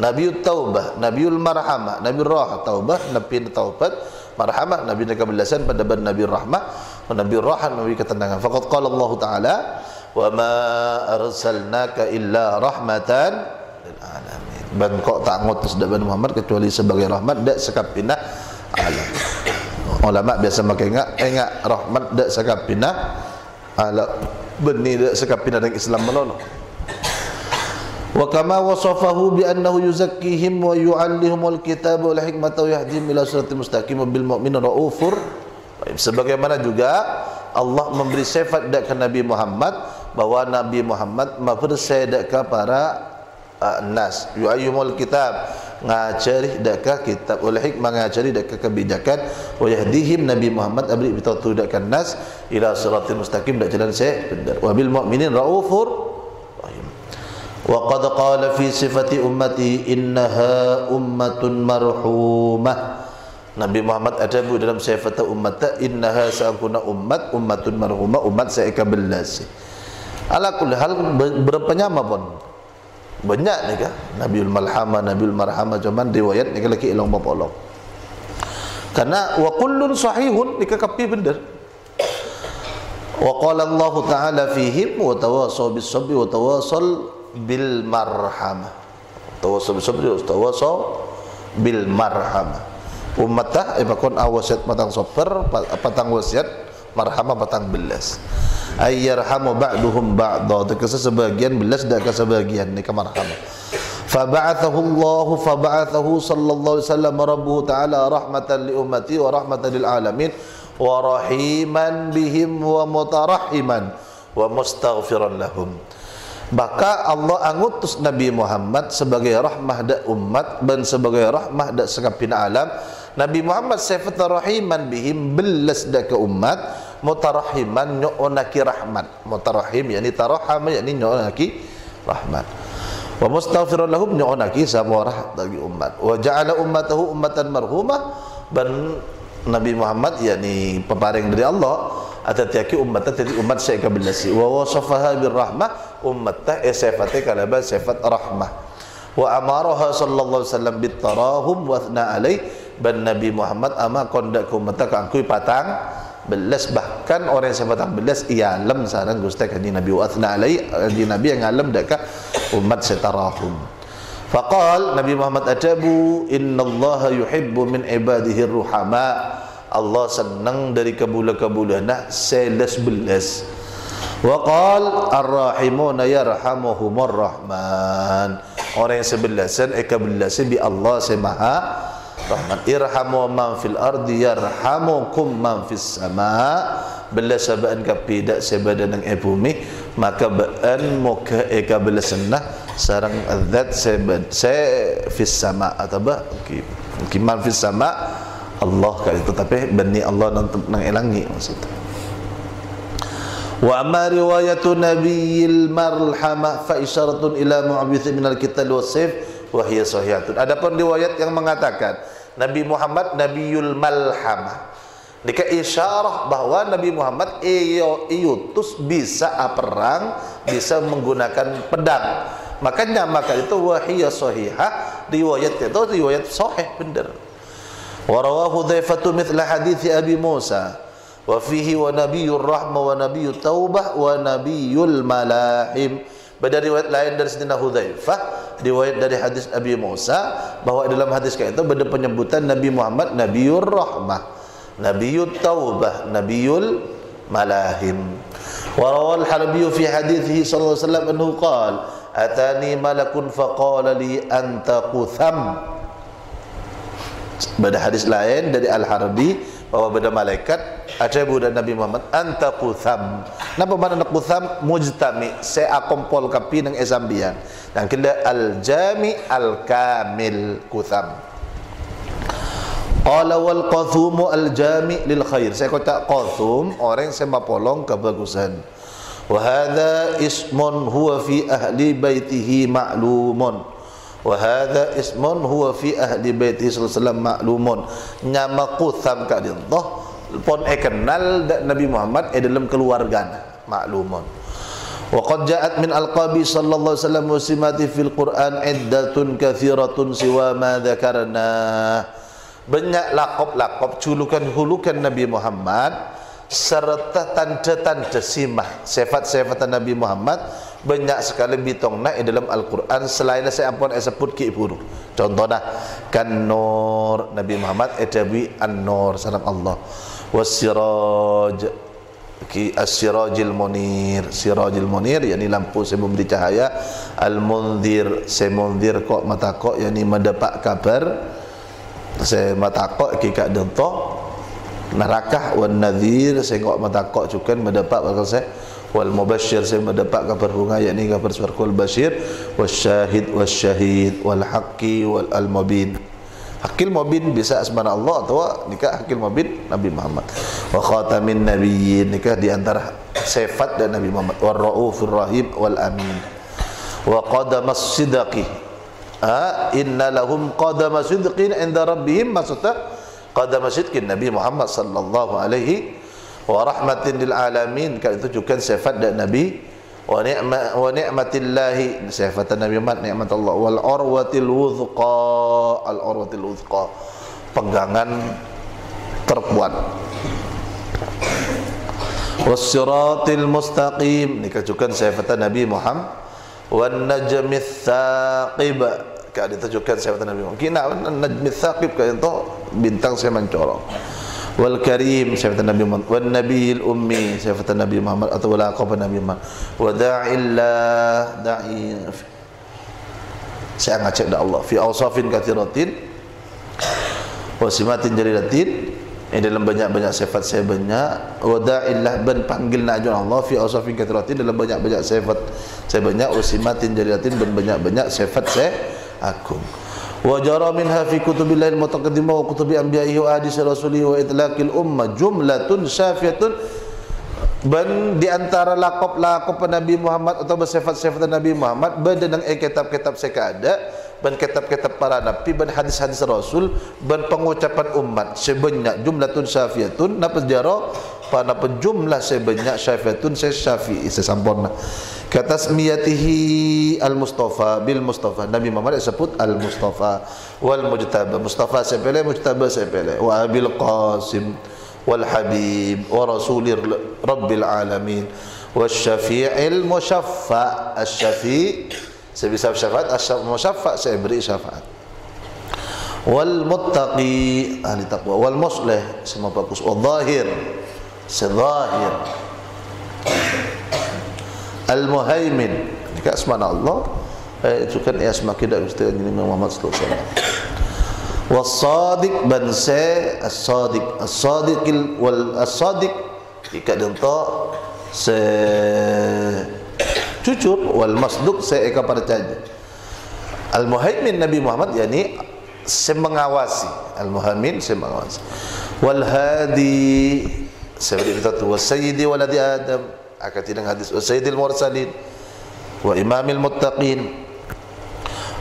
Nabi Taubah, Nabi Marhamah, Nabi Raha, Taubah, Nabi Taubat, marhamah nabi nak kebelasan pada nabi rahmah. Nabi rahan nabi ketenangan. Faqad qala Allah taala wa ma arsalnaka illa rahmatan lil alamin. Kok tak ngutus dak Muhammad kecuali sebagai rahmat dak sekapinah alam ulama biasa makai ingat. Ingat rahmat dak sekapinah alam benih dak sekapinah dengan Islam menolong wa kama wasafahu bi annahu yuzakkihim wa yu'allimuhumul kitaba wal hikmata wa yahdihim ila siratal mustaqim bil mu'minin raufur sebagaimana juga Allah memberi sifat dekat Nabi Muhammad bahwa Nabi Muhammad dekat para uh, nas. Yu'ayyumul kitab ngajari dakah kitab oleh hikmah ngajari dakah kebijakan. Wa yahdihim nabi Muhammad abri bitatu dakan nas ila siratil mustaqim dak jalan saya benar. Wa bil mu'minin raufur rahim. Wa qad qala fi sifati ummati innaha ummatun marhumah. Nabi Muhammad ada bu dalam sifat ummat innaha sa'kuna ummat ummatun marhumah. Ummat saya ala kul hal berapa nyama pun. Banyak ni kan Nabiul Malhama Nabiul Marhama cuman riwayat ni lagi ilang bapolong. Karena wa kullun sahihun ni kapi benar. Wa qala Allah Ta'ala fihim wa tawasaw bis sabri wa tawasal bil marhamah tawassul sabri tawassul bil marhamah ummatah ibakun awasat matang soper patang wasiat marhamah patang belas ayyarhamu ba'duhum ba'da dekasa sebagian belas dak sebagian ni marhamah فبعثه الله فبعثه صلى الله عليه وسلم ربه تعالى رحمة لأمتي ورحمة للعالمين ورحيما بهم ومترحما ومستغفرا لهم Maka Allah angutus Nabi Muhammad sebagai rahmah dak umat dan sebagai rahmah dak sekapina alam. Nabi Muhammad sifat rahiman bihim belas dak ke umat mutarahiman nyonaki rahmat. Mutarahim yakni tarahama yakni nyonaki rahmat. Wa mustaghfirun lahum nyonaki sabarah bagi umat. Wa ja'ala ummatahu ummatan marhumah dan Nabi Muhammad yakni peparing dari Allah atau tiaki umat tadi umat saya kabelasi wa wasafaha bir rahmah umat ta sifat kalaba sifat rahmah wa amaraha sallallahu alaihi wasallam bit tarahum wa thna alai ban nabi Muhammad ama kondak ku umat ka angkui patang belas bahkan orang yang patang belas ia alam sarang gusti kanji nabi wa thna alai kanji nabi yang alam dak umat setarahum faqal nabi Muhammad adabu innallaha yuhibbu min ibadihi ruhama Allah senang dari kabula-kabula nak seles belas. Wa qal ar-rahimuna yarhamuhumur rahman. Orang yang sebelasan eka belasan bi Allah semaha rahman. Irhamu man fil ardi yarhamukum man fis sama. Belas sabaan kapi dak sebada nang e bumi maka baan muka eka belasan nah sarang zat sebad se fis sama atau ba kiman fis sama Allah kali itu tapi bani Allah nang nang elangi maksudnya wa amma riwayatu nabiyil marhamah fa isyaratun ila mu'abith min al-kitab wa sayf wa hiya sahihatun adapun riwayat yang mengatakan Nabi Muhammad Nabiul Malham. Dika isyarah bahawa Nabi Muhammad eh, iyo iutus bisa perang, bisa menggunakan pedang. Makanya maka itu wahiyah sahihah riwayat itu riwayat sahih benar. Warawah Hudayfatu mithla hadithi Abi Musa wa fihi wa nabiyur rahmah wa nabiyut taubah wa nabiyul malahim. Pada riwayat lain dari Sayyidina Hudzaifah, riwayat dari hadis Abi Musa bahwa dalam hadis itu ada penyebutan Nabi Muhammad Nabiur Rahmah, Nabiut Taubah, Nabiul Malahim. Wa rawal Harbi fi hadithihi sallallahu alaihi wasallam annahu qala atani malakun faqala li anta qutham pada hadis lain dari Al-Harbi bahwa pada malaikat ada dan Nabi Muhammad anta qutham napa makna qutham mujtami saya akompol kapi nang esambian dan kila al-jami al-kamil qutham Qala wal qathumu al jami' lil khair. Saya kata qathum orang yang semapolong kebagusan. Wa hadha ismun huwa fi ahli baitihi ma'lumun. Wa hadha ismun huwa fi ahli baitihi sallallahu ma'lumun. Nama qutham ka Allah pun e kenal Nabi Muhammad e dalam keluarga maklumun. Wa qad ja'at min alqabi sallallahu alaihi wasallam fil Quran iddatun kathiratun siwa ma dzakarna banyak lakop-lakop julukan-julukan Nabi Muhammad serta tanda-tanda simah. Sifat-sifat Nabi Muhammad banyak sekali bitong nak dalam Al-Quran. Selain saya ampun saya sebut ki buru contohnya kan nur. Nabi Muhammad edabi an-nur sarang Allah. Wasiraj. Ki as-sirajil munir. Sirajil munir yakni lampu saya memberi cahaya. Al-munzir. Saya munzir kok mata kok yakni mendapat kabar. Saya matakok kikak dento narakah wan nadhir saya kok matakok juga mendapat bakal saya. Wal mubashir saya mendapat kabar bunga yakni kabar surkul bashir. Wasyahid wasyahid wal haqqi wal al mubin. Hakil mubin bisa asmana Allah atau nikah hakil mubin Nabi Muhammad. Wa khatamin nabiyyin nikah di antara sifat dan Nabi Muhammad. War raufur rahim wal amin. Wa qadamas sidaqi. Ha, inna lahum qadama sidqin inda rabbihim maksudnya qadama sidqin Nabi Muhammad sallallahu alaihi wa rahmatin lil alamin. Kalau itu juga sifat dan Nabi. Wa ni'ma wa ni'matillahi. Sifat Nabi Muhammad nikmat Allah wal urwatil wuthqa al urwatil wuthqa pegangan terkuat wasiratil mustaqim. Ini juga sifat Nabi Muhammad. Wan najmith thaqib Ditujukan saya kata Nabi Mungkin nak najmi thaqib kata itu bintang saya mencorong. Wal karim kata Nabi Muhammad. Wal nabiil ummi kata Nabi Muhammad? Atau wala aqab Nabi Muhammad. Wa da'illah da'i. Saya ngacak dah Allah. Fi awsafin kathiratin wa simatin jalilatin ini dalam banyak-banyak sifat saya banyak. Wa da'illah ban panggil najun Allah. Fi awsafin kathiratin dalam banyak-banyak sifat saya banyak. Wa simatin jalilatin ban banyak-banyak sifat saya agung wa jara minha fi kutubillahi al-mutaqaddimah wa kutubi anbiya'ihi wa hadis rasulihi wa itlaqil ummah jumlatun syafiyatun. Ban di antara lakop-lakop Nabi Muhammad atau sifat-sifat Nabi Muhammad ban dengan kitab-kitab sekada ban kitab-kitab para nabi ban hadis-hadis rasul ban pengucapan umat sebanyak jumlatun syafiyatun. Napa jara pada penjumlah sebanyak syafiyatun saya syafi'i sesampurna kata smiyatihi al-mustafa bil mustafa. Nabi Muhammad sebut al-mustafa. Wal mujtaba. Mustafa sepele mujtaba sepele wa abil qasim wal habib wa rasulir rabbil alamin. Wasyafi'il musyaffa asy-syafi' saya bisa syafaat musyaffa saya beri syafaat. Wal muttaqi. Ahli taqwa. Wal muslih semua bagus. Wal zahir sezahir Al-Muhaimin. Ini asma Allah. Eh, Itu kan asma kita Ustaz Nabi Muhammad sallallahu Was-sadiq sa as-sadiq. As-sadiq wal as-sadiq. Ikat denta se jujur wal masduq se eka percaya Al-Muhaimin Nabi Muhammad yakni se mengawasi Al-Muhaimin se mengawasi wal hadi seperti itu was sayyidi waladi Adam. Akan tidak hadis Sayyidil Mursalin. Wa Imamil Muttaqin.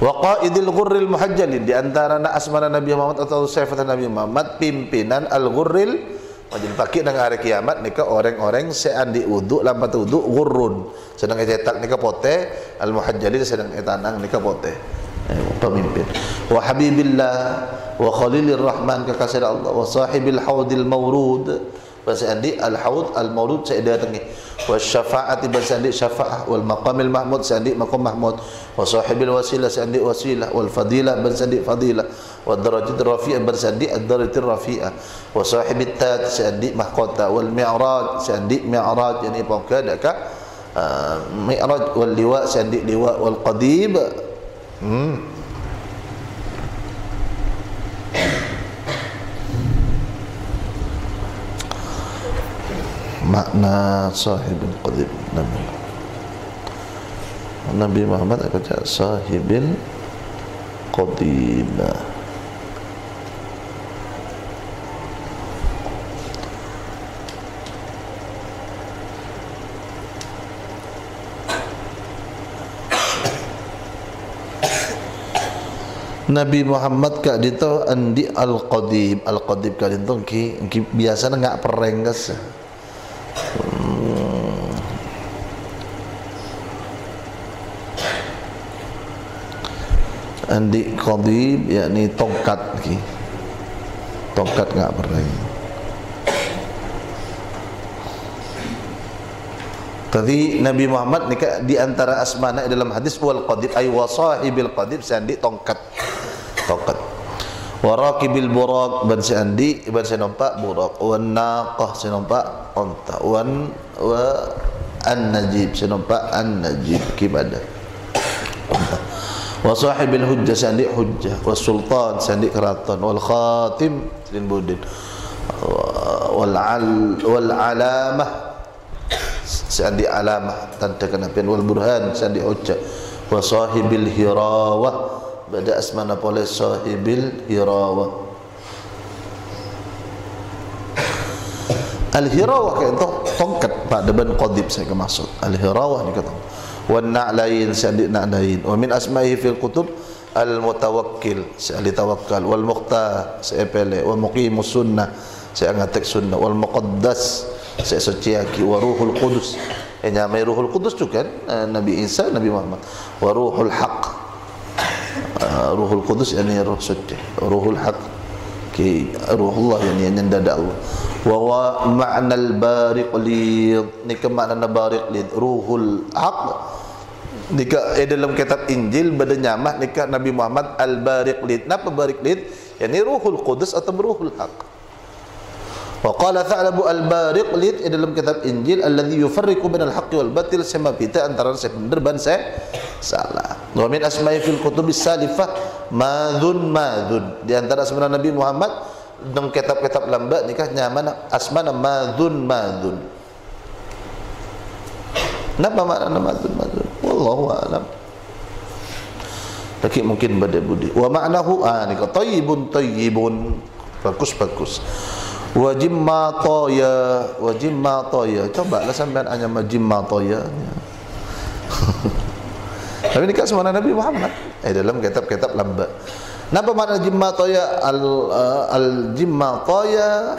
Wa qaidil ghurril muhajjalin. Di antara na asmana Nabi Muhammad atau sifat Nabi Muhammad pimpinan al ghurril majlis. Pakik dengan hari kiamat nika orang-orang seandi wudu lampat wudu ghurrun. Sedang cetak nika pote al muhajjalin sedang etanang nika pote eh, pemimpin. Wa habibillah wa khalilir rahman kekasih Allah. Wa sahibil haudil mawrud Bersandi al-haud al-maulud saya datangi wa syafaati bersandi syafaah. Wal maqamil mahmud sandi maqam mahmud. Wa sahibil wasilah sandi wasilah. Wal fadilah bersandi fadilah. Wa darajat rafi'ah bersandi ad-darajat rafi'ah. Wa sahibit tat sandi mahkota. Wal mi'raj sandi mi'raj. Yani pokok ka uh, mi'raj wal liwa sandi liwa wal qadib hmm makna sahibul Qadim nabi. Nabi Muhammad aku cakap sahibul Qadim. Nabi Muhammad kak dito andi al Qadim al Qadim kak dito ki, ki biasa nengak perenggas andi qadib yakni tongkat ki tongkat ngak pereng Tadi Nabi Muhammad ni di antara asmana dalam hadis wal qadib ay wasahibil qadib sandi tongkat. Tongkat. Wa raqibil buraq ban sandi ban saya nampak buraq wan naqah saya nampak unta wan wa an najib saya nampak an najib kibada. Wa sahibil hujjah sandi hujjah. Wa sultan sandi keraton. Wal khatim sin budin wal al wal alamah. Seandi alamah tanda kenabian wal burhan seandi hujjah. Wa sahibil hirawah. Pada asmana boleh sahibil hirawah. Al hirawah itu tongkat pak deban qadib saya maksud al hirawah ni kata wa na'lain seandi na'lain wa min asma'ihi fil kutub al mutawakkil seandi tawakkal. Wal muqta seepele wa muqimus sunnah saya ngatek sunnah. Wal muqaddas saya suci aki. Wa ruhul qudus. Yang nyamai ruhul qudus tu kan uh, Nabi Isa Nabi Muhammad. Wa ruhul haq. Uh, ruhul qudus yang roh suci. Ruhul haq ki ruhullah yang yang dada Allah wa wa ma'na al bariq li ni ke makna bariq li ruhul haq Nika eh, dalam kitab Injil pada nyamah nika Nabi Muhammad al bariq lid. Napa bariq lid? Yani ruhul qudus atau ruhul haq. Wa qala Tha'labu al-Bariq lid dalam kitab Injil alladhi yufarriqu bainal haqqi wal batil sama antara saya benar dan saya salah. Wa min asma'i fil kutubis salifah madhun madhun. Di antara asma Nabi Muhammad dalam kitab-kitab lambat nikah nyaman asma madhun madhun. Napa makna madhun madhun? Wallahu a'lam. Tapi mungkin beda budi. Wa ma'nahu ah nikah tayyibun tayyibun. Bagus bagus wajib matoya wajib matoya coba lah sampai hanya wajib matoya tapi ini kan semua Nabi Muhammad. Eh dalam kitab-kitab lambat. Napa makna jimma toya? Al uh, al jimma toya.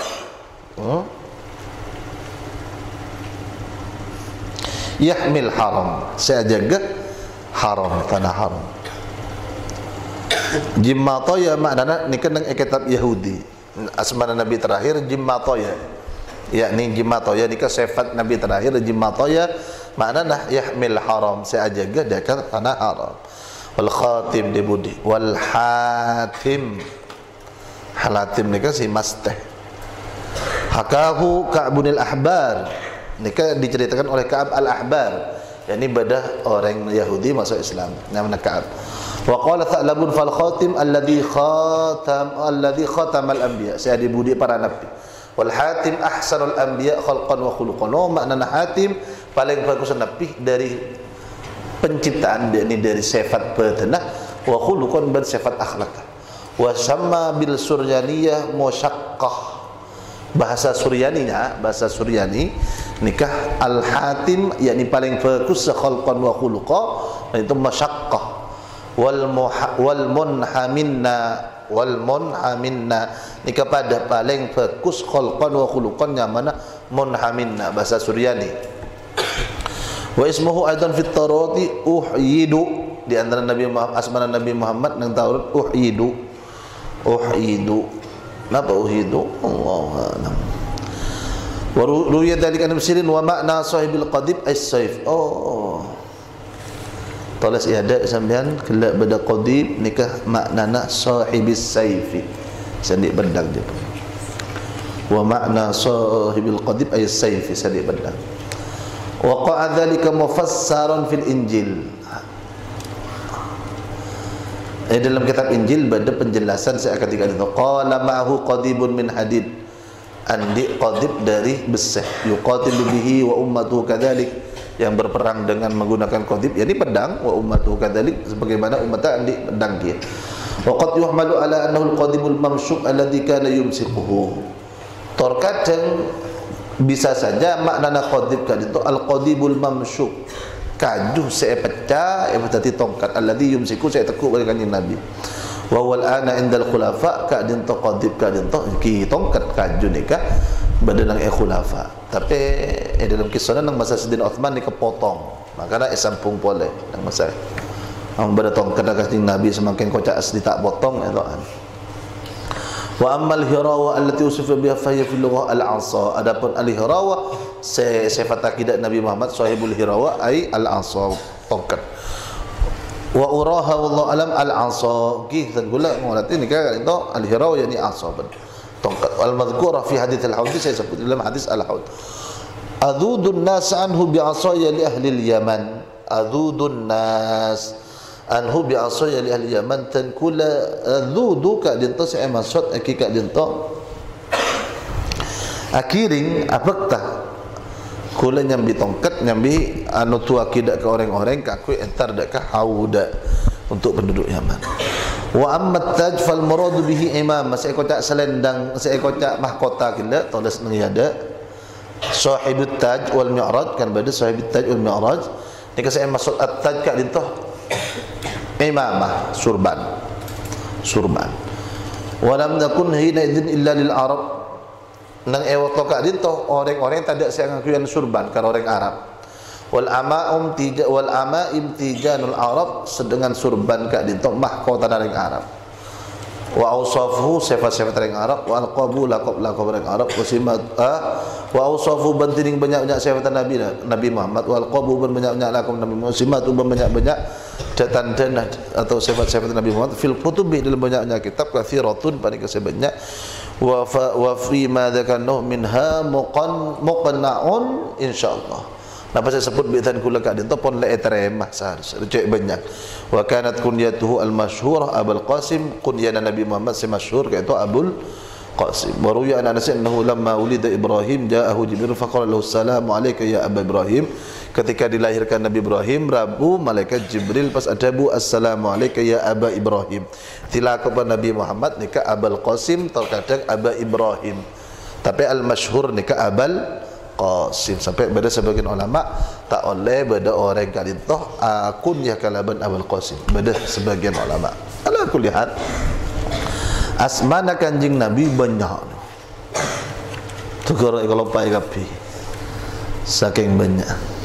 Hmm? yahmil haram. Saya jaga haram tanah haram. Jimma toya maknanya ni kan kitab Yahudi asmana Nabi terakhir Jimmatoya. Yakni Jimmatoya ini kan sifat Nabi terakhir Jimmatoya maknanya yahmil haram. Saya jaga dia kan tanah haram. Wal khatim di budi. Wal hatim. Halatim ni kan si masteh. Hakahu Ka'bunil Ahbar ni kan diceritakan oleh Ka'ab al-Ahbar. Yakni bedah orang Yahudi masuk Islam. Namanya Ka'ab Tha'labun fal khatim alladhi khatam alladhi khatamal anbiya. Saya dibudi para nabi. Wal hatim ahsanul anbiya khalqan wa khuluqan. Oh, makna hatim paling bagus nabi dari penciptaan ini dari sifat petenah wa khuluqan dan sifat akhlak. Wa sama bil suryaniyah musyaqqah. Bahasa Suryaninya, bahasa Suryani nikah al-hatim yakni paling fokus khalqan wa khuluqa itu masyaqqah wal wal munhaminna wal munhaminna. Ni kepada paling fokus khalqan wa khuluqan yang mana munhaminna bahasa Suryani wa ismuhu aidan fit tarati uhyidu di antara Nabi Muhammad asmana Nabi Muhammad nang Taurat uhyidu uhyidu napa uhyidu Allahu a'lam. Wa ruya dalika an wa makna sahibil qadib as-saif. Oh Tolas iada sampean kelak beda qadib nikah maknana sahibis saifi. Sandik bedang dia. Wa makna sahibil qadib ay saifi sandik bedang. Wa qa'a mufassaran fil Injil. Eh, dalam kitab Injil ada penjelasan saya akan tinggal itu. Qala ma'hu qadibun min hadid. Andi qadib dari besi. Yuqatilu bihi wa ummatuhu kadzalik yang berperang dengan menggunakan qadib yakni pedang wa ummatu kadzalik sebagaimana umat andi pedang dia wa qad yuhmalu ala annahu al-qadibul mamshuq alladhi kana yumsikuhu. Terkadang bisa saja makna qadib kan itu al-qadibul mamshuq kajuh saya pecah yang berarti tongkat. Alladhi yumsiku saya tekuk oleh kanjeng nabi. Wa wal ana indal khulafa ka din to qadib ka din tongkat ka badan ng khulafa. Tapi eh, dalam kisah nang masa Sidin Uthman ni kepotong. Maka na isampung pole nang masa ang bada tongkat ng Nabi semakin kocak asli tak potong itu kan wa ammal hirawa allati usifa biha fa hiya fil lughah al asa adapun al hirawa sifat akidah Nabi Muhammad sahibul hirawa ai al asa tongkat. Wa uraha wallahu alam al asa ki gula ngolati ni kan itu al hirawa yani asa tongkat al madhkura fi hadits al haud saya sebut dalam hadis al haud adudun nas anhu bi asaya li ahli al yaman adudun nas anhu bi asaya li ahli yaman tan kula dhudu ka dinto sa maksud aki ka dinto akiring apakta kula nyambi tongkat nyambi anu tu akidak ke orang-orang ka ku entar dak ka hauda untuk penduduk Yaman wa amma taj fal murad bihi imam. Kocak selendang kocak mahkota kila tulis nang ada. Sahibut taj wal mi'raj kan bada sahibut taj wal mi'raj. Ni saya maksud at-taj ka dinto imamah surban. Surban. Walam nakun hina idzin illa lil arab. Nang ewa toka dinto orang-orang tak ada ngakuan surban kan orang Arab wal amaum tija wal amaim tijanul arab sedengan surban ka dinto mahkota dari Arab. Wa awsafuhu sifat-sifat orang Arab wa alqabu laqab laqab orang Arab wa simat ah, wa awsafu bantining banyak-banyak sifat Nabi Nabi Muhammad wa alqabu banyak-banyak laqab Nabi Muhammad simatu banyak-banyak catatan dan atau sifat-sifat Nabi Muhammad. Fil kutubi dalam banyak-banyak kitab kathiratun pada kesebanyak. Wa fa wa fi ma dzakarnahu minha muqan muqanna'un insyaallah Napa saya sebut bi'tan kula ka dinto pon la etremah seharusnya cek banyak. Wa kanat kunyatuhu al-masyhurah Abul Qasim kunyana Nabi Muhammad si masyhur ka itu Abul Qasim. Wa ruya an Anas annahu lamma ulida Ibrahim ja'ahu Jibril faqala lahu assalamu alayka ya Aba Ibrahim. Ketika dilahirkan Nabi Ibrahim, Rabu malaikat Jibril pas adabu assalamu alayka ya Aba Ibrahim. Tila kepada Nabi Muhammad nikah Abul Qasim terkadang Aba Ibrahim. Tapi al-masyhur nikah Abul qasim sampai pada sebagian ulama tak oleh pada orang kali toh akun ya kalaban abul qasim. Pada sebagian ulama. Ala aku lihat asmana kanjing nabi banyak. Tu kalau kalau pai kapi. Saking banyak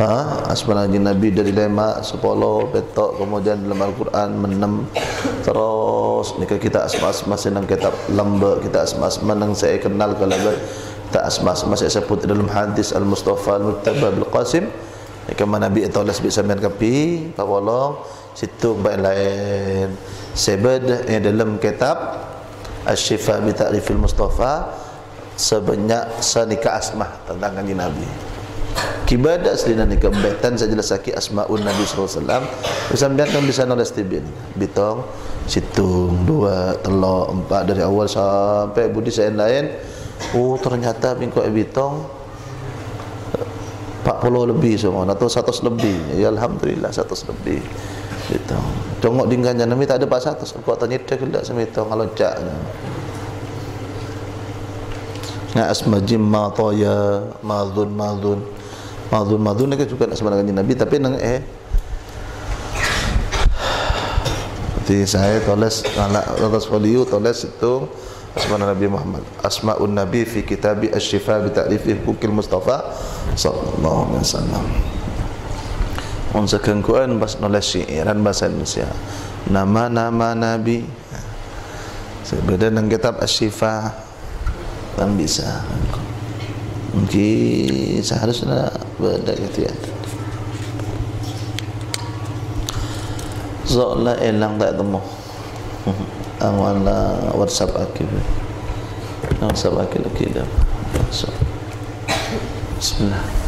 ha? Kanjing nabi dari lema sepuluh betok kemudian dalam al-Quran menem terus. Ni kita asma-asma senang kitab lamba kita asma-asma nang saya kenal kalau kita asma-asma saya sebut dalam hadis al-Mustafa al-Muttaba bil Qasim. Kama Nabi itu Allah sebut sampean kapi Pak Wolong situ baik lain. Sebed yang dalam kitab Asy-Syifa bi Ta'rifil Mustafa sebanyak senika asma tentang kanjeng Nabi kibada selina ni kebetan saya jelas lagi asmaul nabi sallallahu alaihi wasallam. Kan bisa nulis tibin. Bitong situng dua telok empat dari awal sampai budi saya lain. Oh ternyata bingko bitong 40 lebih semua. Atau 100 lebih. Ya alhamdulillah 100 lebih gitu tengok di ganjan nami tak ada pas 100 aku tanya dia ke tak semito kalau cak na asma jim ma toya madun madun madun madun ni juga nak sebenarnya nabi tapi nang eh. Jadi saya tulis atas folio tulis itu Asma Nabi Muhammad. Asma'un Nabi fi kitabi Asy-Syifa bi ta'rifi hukil Mustafa sallallahu alaihi wasallam. Unsakan Quran bas nulis syairan bahasa Indonesia. Nama-nama Nabi. Sebeda dengan kitab Asy-Syifa dan bisa Mungkin seharusnya benda gitu ya. Zola elang tak temu. Awala WhatsApp akil. WhatsApp akil lagi dah. Bismillah.